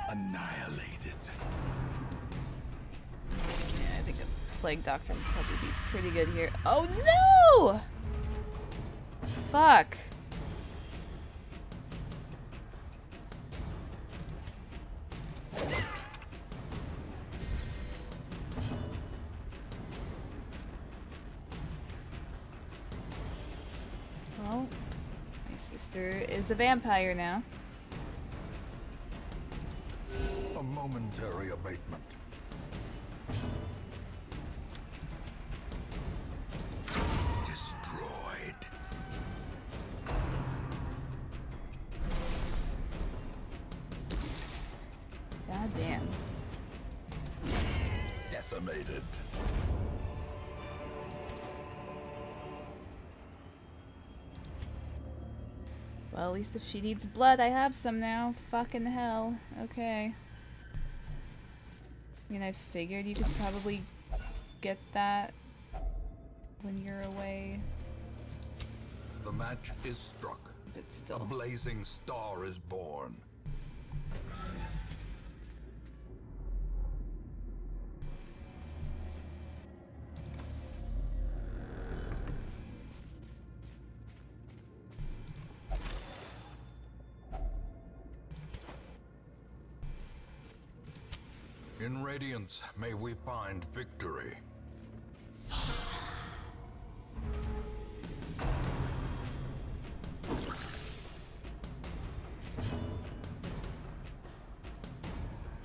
Annihilated. Yeah, I think a plague doctor would probably be pretty good here. Oh no! Fuck. Is a vampire now. If she needs blood, I have some now. Fucking hell. Okay. I mean, I figured you could probably get that when you're away, The match is struck. but A blazing star is born. Radiance, may we find victory.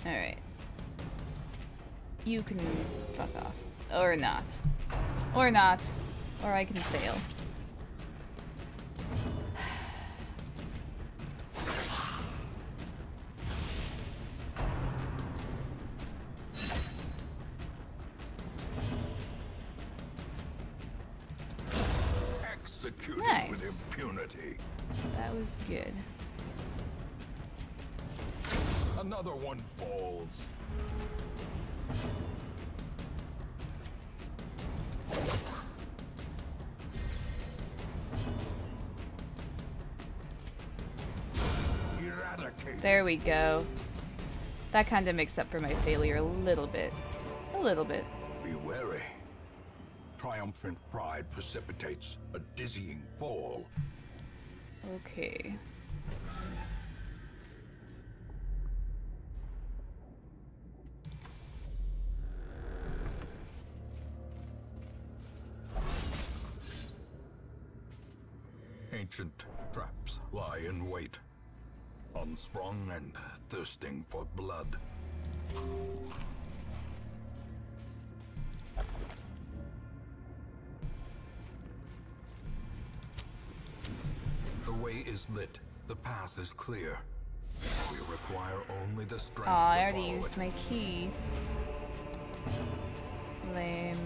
Alright. You can fuck off. Or not. Or not. Or I can fail. Go. That kind of makes up for my failure a little bit. A little bit. Be wary. Triumphant pride precipitates a dizzying fall. Okay. Ancient traps lie in wait, unsprung and thirsting for blood. The way is lit. The path is clear. We require only the strength Aw, I already used it. my key. Lame.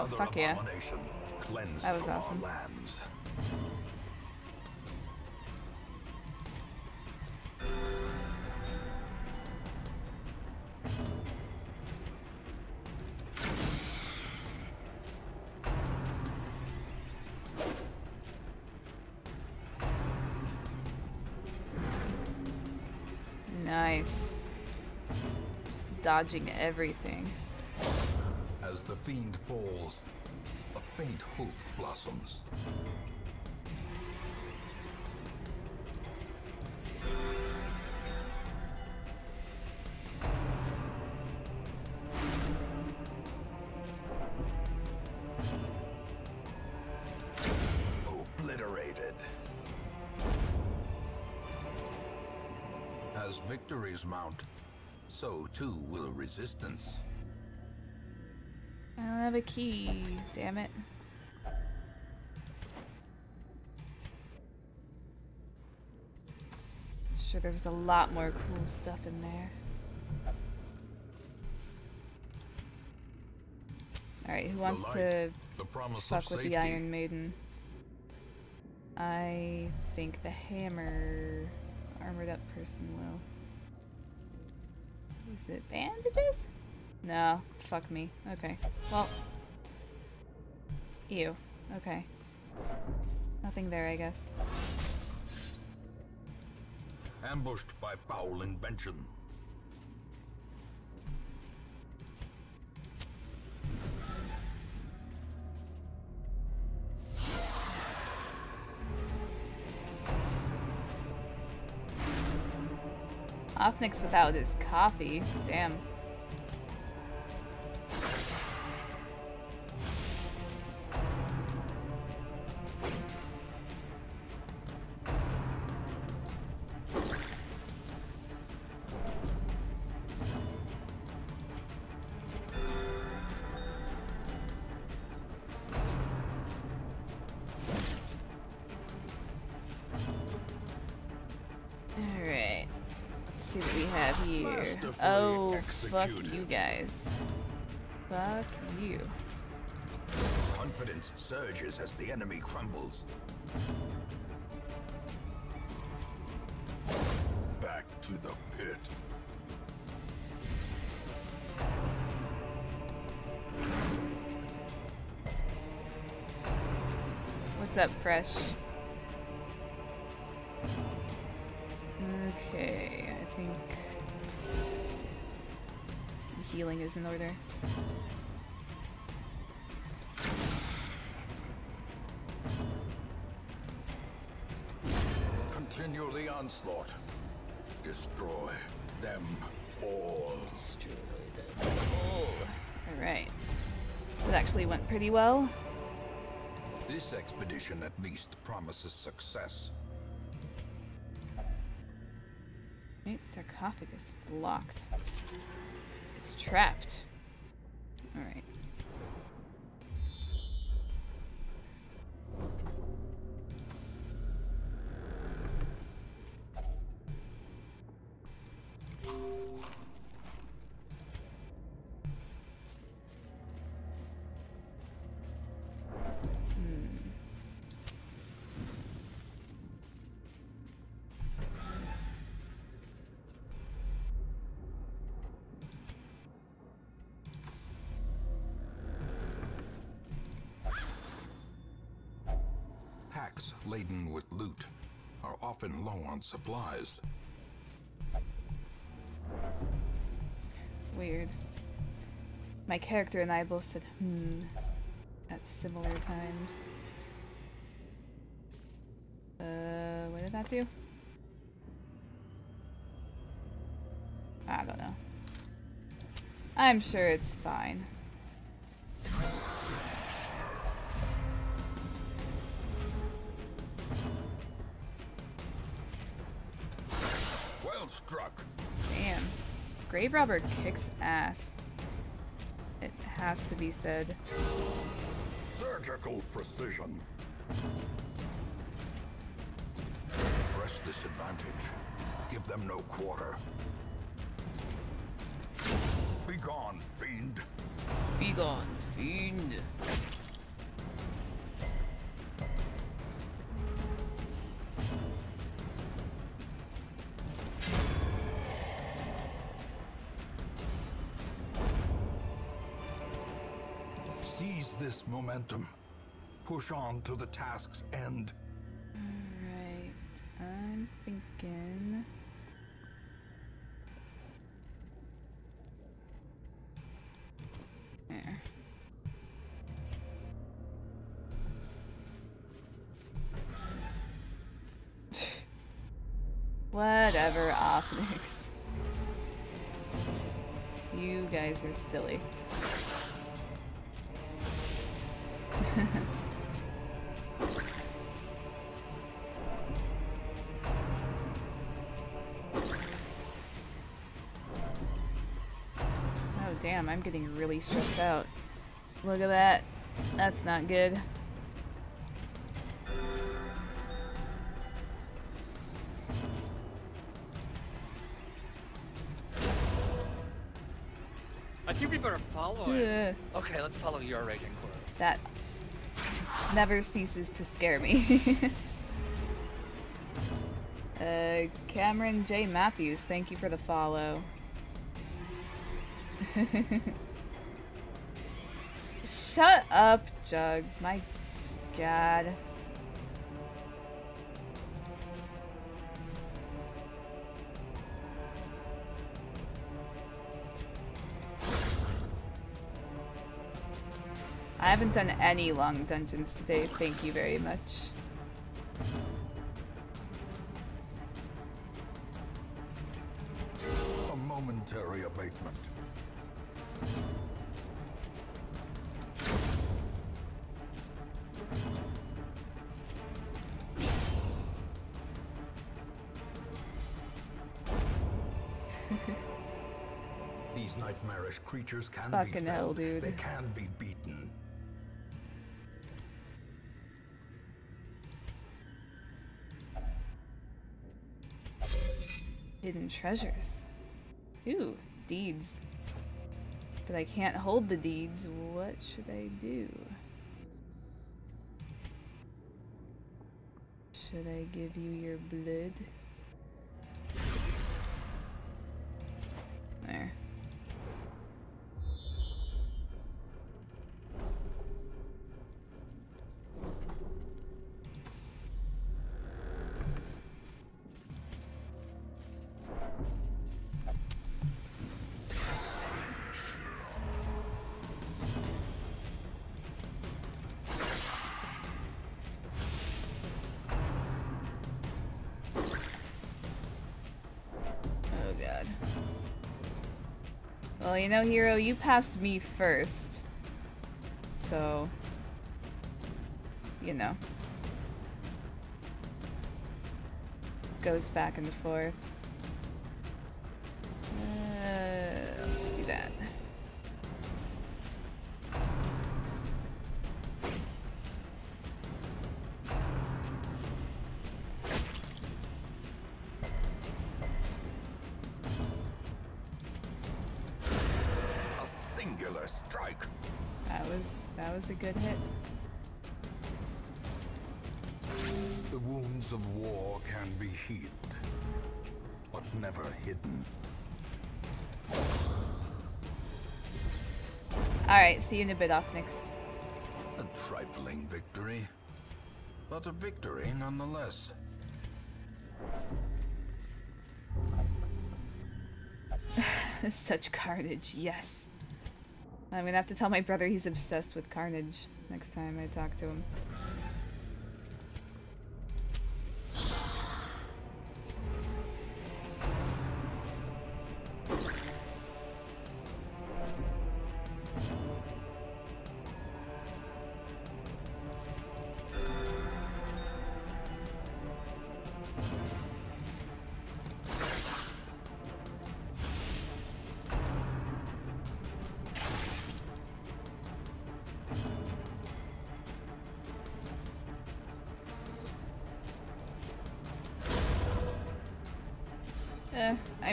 Oh, Another fuck yeah. That was awesome. Nice. Just dodging everything the fiend falls, a faint hope blossoms. As victories mount, so too will resistance. I don't have a key, damn it. Sure, there was a lot more cool stuff in there. Alright, who wants light, to The promise fuck with safety. the Iron Maiden? I think the hammer armored up person will. Is it bandages? No, fuck me. Okay. Well. Ew. Okay. Nothing there, I guess. Ambushed by foul invention. Offnix without his coffee. Damn. Fuck you guys. Fuck you. Confidence surges as the enemy crumbles. Back to the pit. What's up, Fresh? Is in order. Continue the onslaught. Destroy them all. Alright. That actually went pretty well. This expedition at least promises success. Right, sarcophagus. It's locked. It's trapped. Alright. On supplies. Weird. My character and I both said hmm at similar times. Uh, what did that do? I don't know. I'm sure it's fine. Struck. Damn. Grave Robber kicks ass. It has to be said. Surgical precision. Press this advantage. Give them no quarter. Begone, fiend. Be gone, fiend. Momentum. Push on to the task's end. I'm getting really stressed out. Look at that. That's not good. I think we better follow it. Ugh. Okay, let's follow your raging clue. That never ceases to scare me. uh, Cameron J. Matthews, thank you for the follow. Shut up, Jug. My god. I haven't done any long dungeons today, thank you very much. Creatures can be Fucking hell, dude. They can be beaten. Hidden treasures. Ooh, deeds. But I can't hold the deeds. What should I do? Should I give you your blood? Well, you know, Hero, you passed me first. So... You know. Goes back and forth. Never hidden. Alright, see you in a bit, Offnix. A trifling victory, but a victory nonetheless. Such carnage, yes. I'm gonna have to tell my brother he's obsessed with carnage next time I talk to him.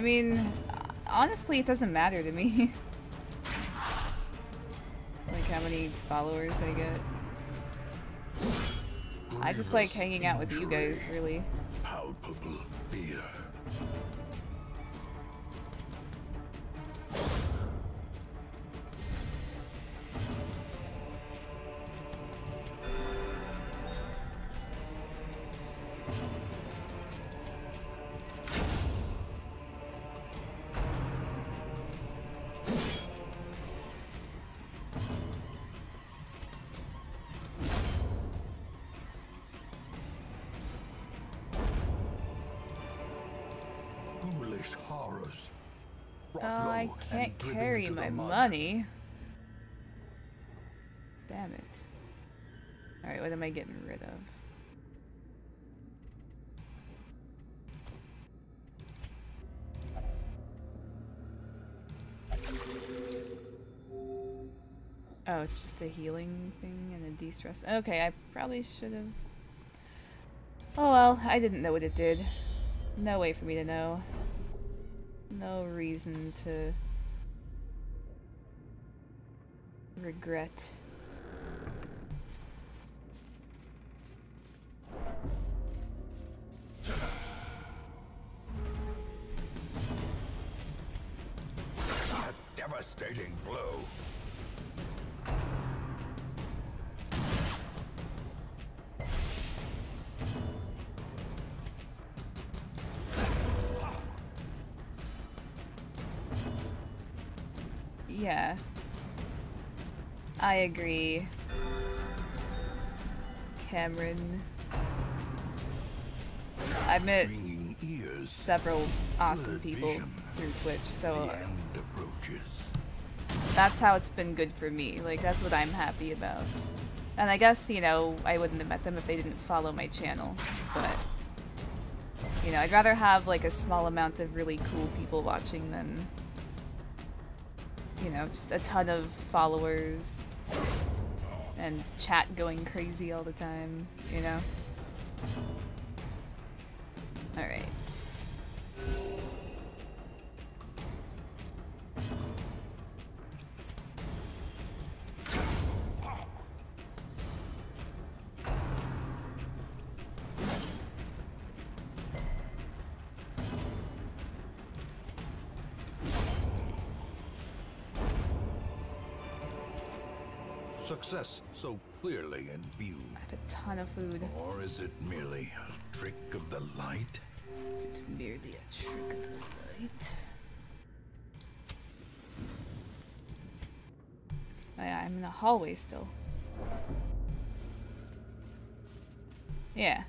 Mean, honestly, it doesn't matter to me. like how many followers I get. I just like hanging out with you guys, really. Palpable and driven carry into the my mud. money. Damn it. Alright, what am I getting rid of? Oh, it's just a healing thing and a de-stress. Okay, I probably should have... Oh well, I didn't know what it did. No way for me to know. No reason to... regret. I agree. Cameron. I've met several awesome people through Twitch, so The uh, that's how it's been good for me. Like, that's what I'm happy about. And I guess, you know, I wouldn't have met them if they didn't follow my channel, but... You know, I'd rather have, like, a small amount of really cool people watching than... You know, just a ton of followers and chat going crazy all the time, you know? Alright. Success clearly in view. I have a ton of food. Or is it merely a trick of the light? Is it merely a trick of the light? Oh yeah, I'm in the hallway still. Yeah,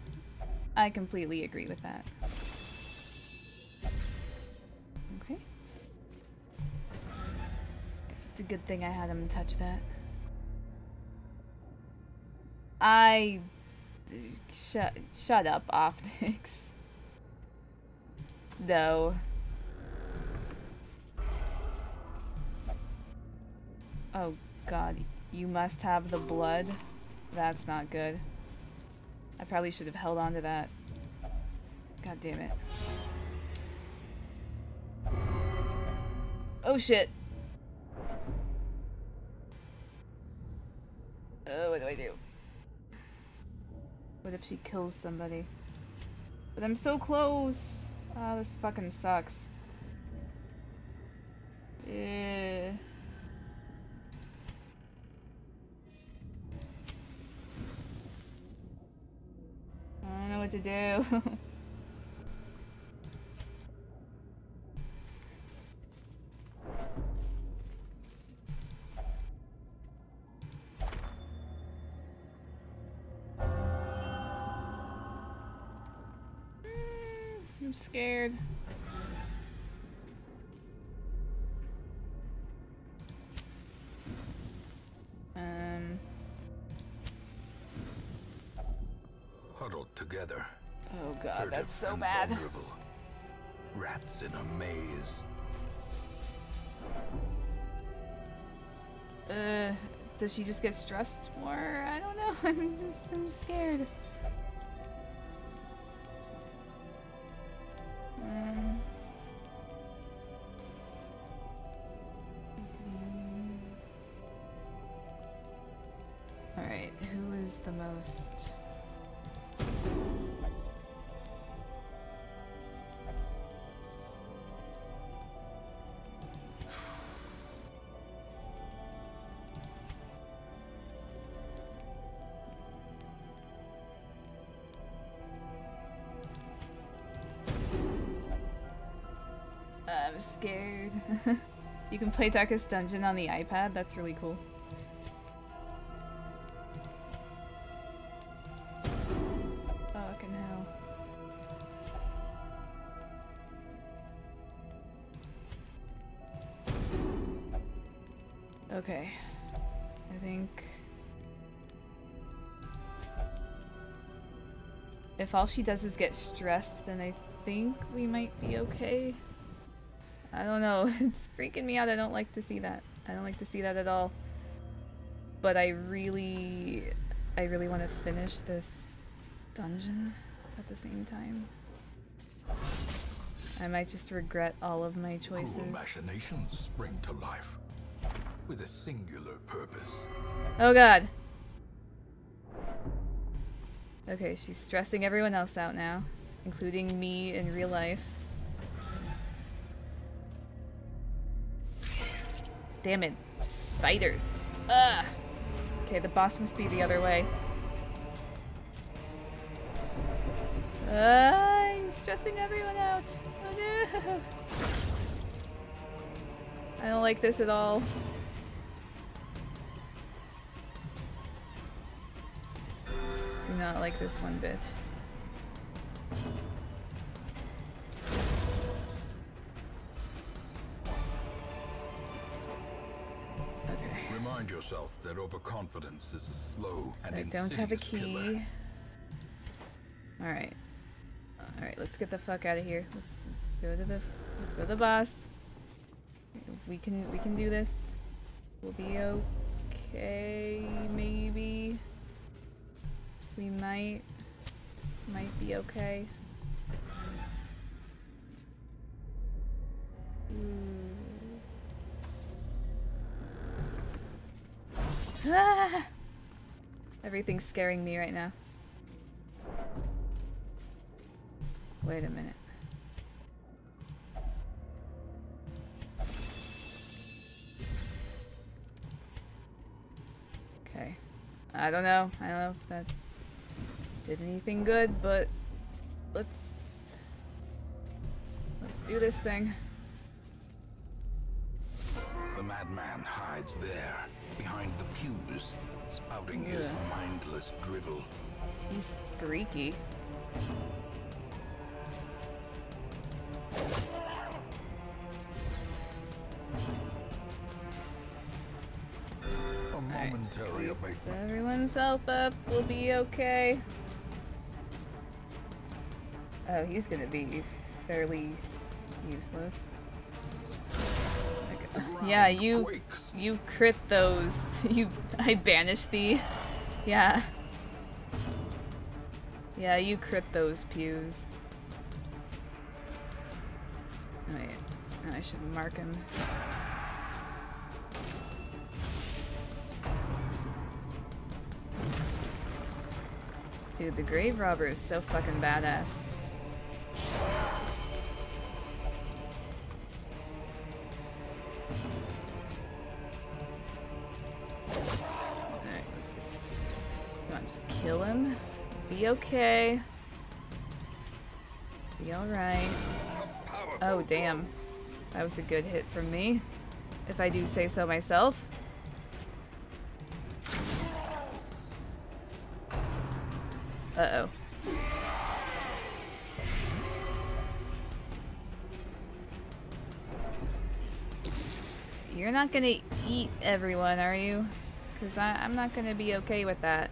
I completely agree with that. Okay. Guess it's a good thing I had him touch that. I... Shut, shut up, Optics. No. Oh god, you must have the blood? That's not good. I probably should have held on to that. God damn it. Oh shit. If she kills somebody? But I'm so close. Oh, this fucking sucks. Yeah. I don't know what to do. scared. Um, Huddled together. oh god, that's so bad. vulnerable. Rats in a maze. Uh, does she just get stressed more? I don't know. I'm just, I'm scared. I'm scared. you can play Darkest Dungeon on the iPad. That's really cool. Hell. Okay. I think... If all she does is get stressed, then I think we might be okay. I don't know. It's freaking me out. I don't like to see that. I don't like to see that at all. but I really, I really want to finish this dungeon at the same time. I might just regret all of my choices. Cruel machinations spring to life with a singular purpose. Oh god. Okay, she's stressing everyone else out now, including me in real life. Damn it. Spiders. Ugh. Okay, the boss must be the other way. Uh, I'm stressing everyone out. Oh no. I don't like this at all. Do not like this one bit. Yourself that overconfidence is a slow and I don't have a insidious killer. key. Alright. Alright, let's get the fuck out of here. Let's let's go to the let's go to the boss. We can we can do this. We'll be okay maybe. We might might be okay. Ooh. Ah! Everything's scaring me right now. Wait a minute. Okay. I don't know. I don't know if that did anything good, but let's let's do this thing. The madman hides there, behind the pews, spouting his mindless drivel. He's freaky. A momentary abatement. Everyone's health up. We'll be okay. Oh, he's gonna be fairly useless. Yeah, you quakes. you crit those. You I banish thee. Yeah. Yeah, you crit those pews. Wait, I should mark him. Dude, the grave robber is so fucking badass. Okay. Be alright. Oh damn. That was a good hit from me. If I do say so myself. Uh-oh. You're not gonna eat everyone, are you? Because I'm not gonna be okay with that.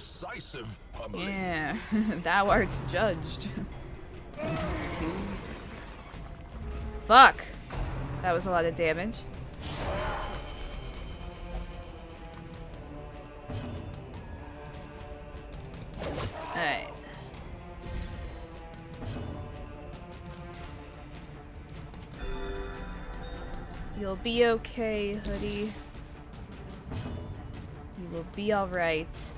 Decisive pummeling. Yeah, thou art judged. Fuck! That was a lot of damage. Alright. You'll be okay, hoodie. You will be alright.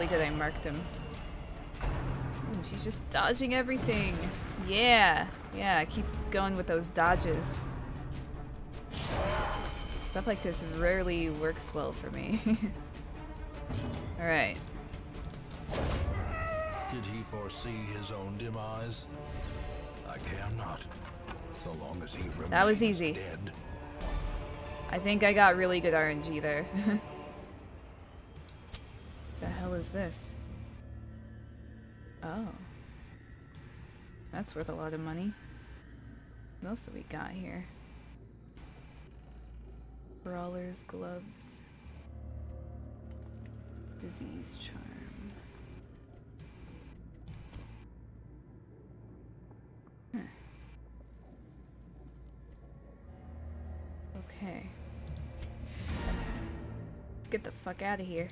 Probably good I marked him. Ooh, she's just dodging everything. Yeah. Yeah, keep going with those dodges. Stuff like this rarely works well for me. Alright. Did he foresee his own demise? I care not, so long as he remains That was easy. dead. I think I got really good RNG there. hell is this? Oh. That's worth a lot of money. What else have we got here? Brawler's gloves. Disease charm. Huh. Okay. Let's get the fuck out of here.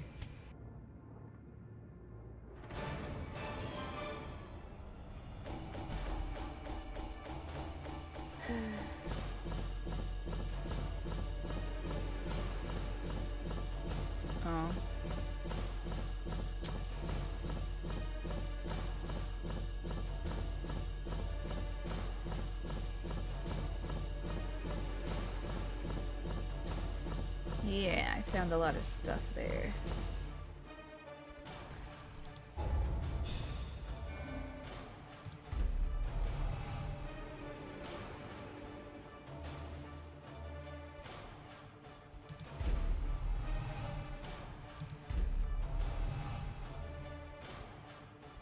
A lot of stuff there.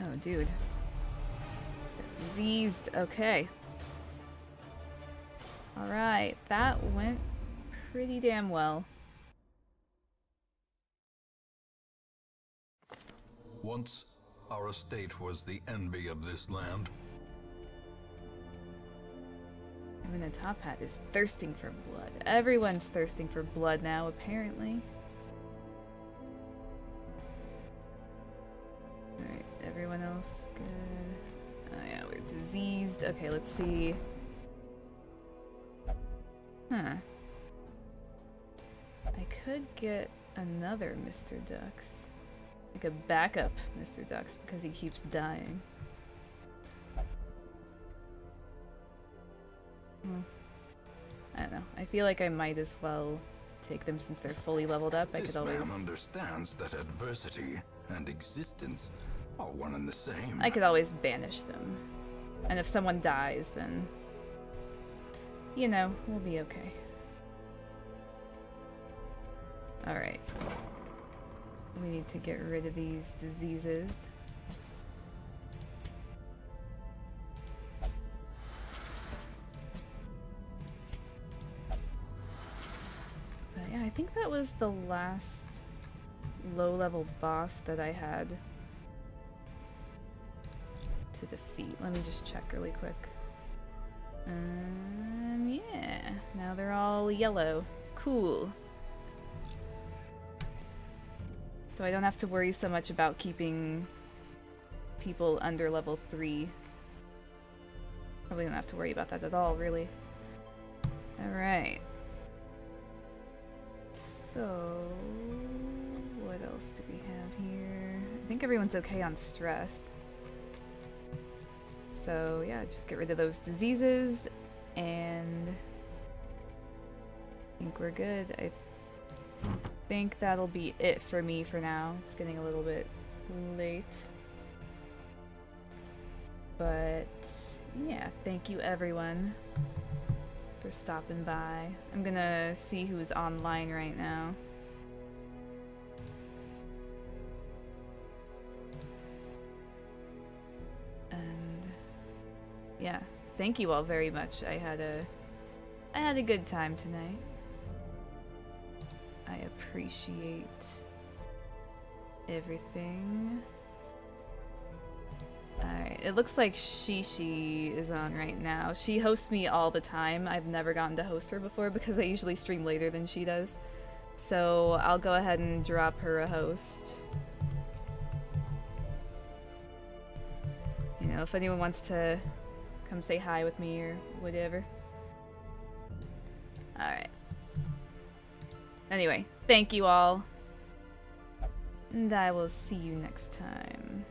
Oh, dude. Diseased. Okay. Alright, that went pretty damn well. Once, our estate was the envy of this land. I mean, the top hat is thirsting for blood. Everyone's thirsting for blood now, apparently. Alright, everyone else good. Oh yeah, we're diseased. Okay, let's see. Huh. I could get another Mr. Ducks. Like a backup Mr. Ducks because he keeps dying. Hmm. I don't know. I feel like I might as well take them since they're fully leveled up. I this could always man understands that adversity and existence are one and the same. I could always banish them. And if someone dies, then you know, we'll be okay. Alright. We need to get rid of these diseases. But yeah, I think that was the last low-level boss that I had to defeat. Let me just check really quick. Um, yeah. Now they're all yellow. Cool. So I don't have to worry so much about keeping people under level 3. Probably don't have to worry about that at all, really. Alright. So... What else do we have here? I think everyone's okay on stress. So yeah, just get rid of those diseases and I think we're good. I think that'll be it for me for now. It's getting a little bit late. But yeah, thank you everyone for stopping by. I'm gonna see who's online right now. And yeah, thank you all very much. I had a I had a good time tonight. I appreciate everything. It looks like Shishi is on right now. She hosts me all the time. I've never gotten to host her before because I usually stream later than she does. So I'll go ahead and drop her a host. You know, if anyone wants to come say hi with me or whatever. Alright. Anyway, thank you all. And I will see you next time.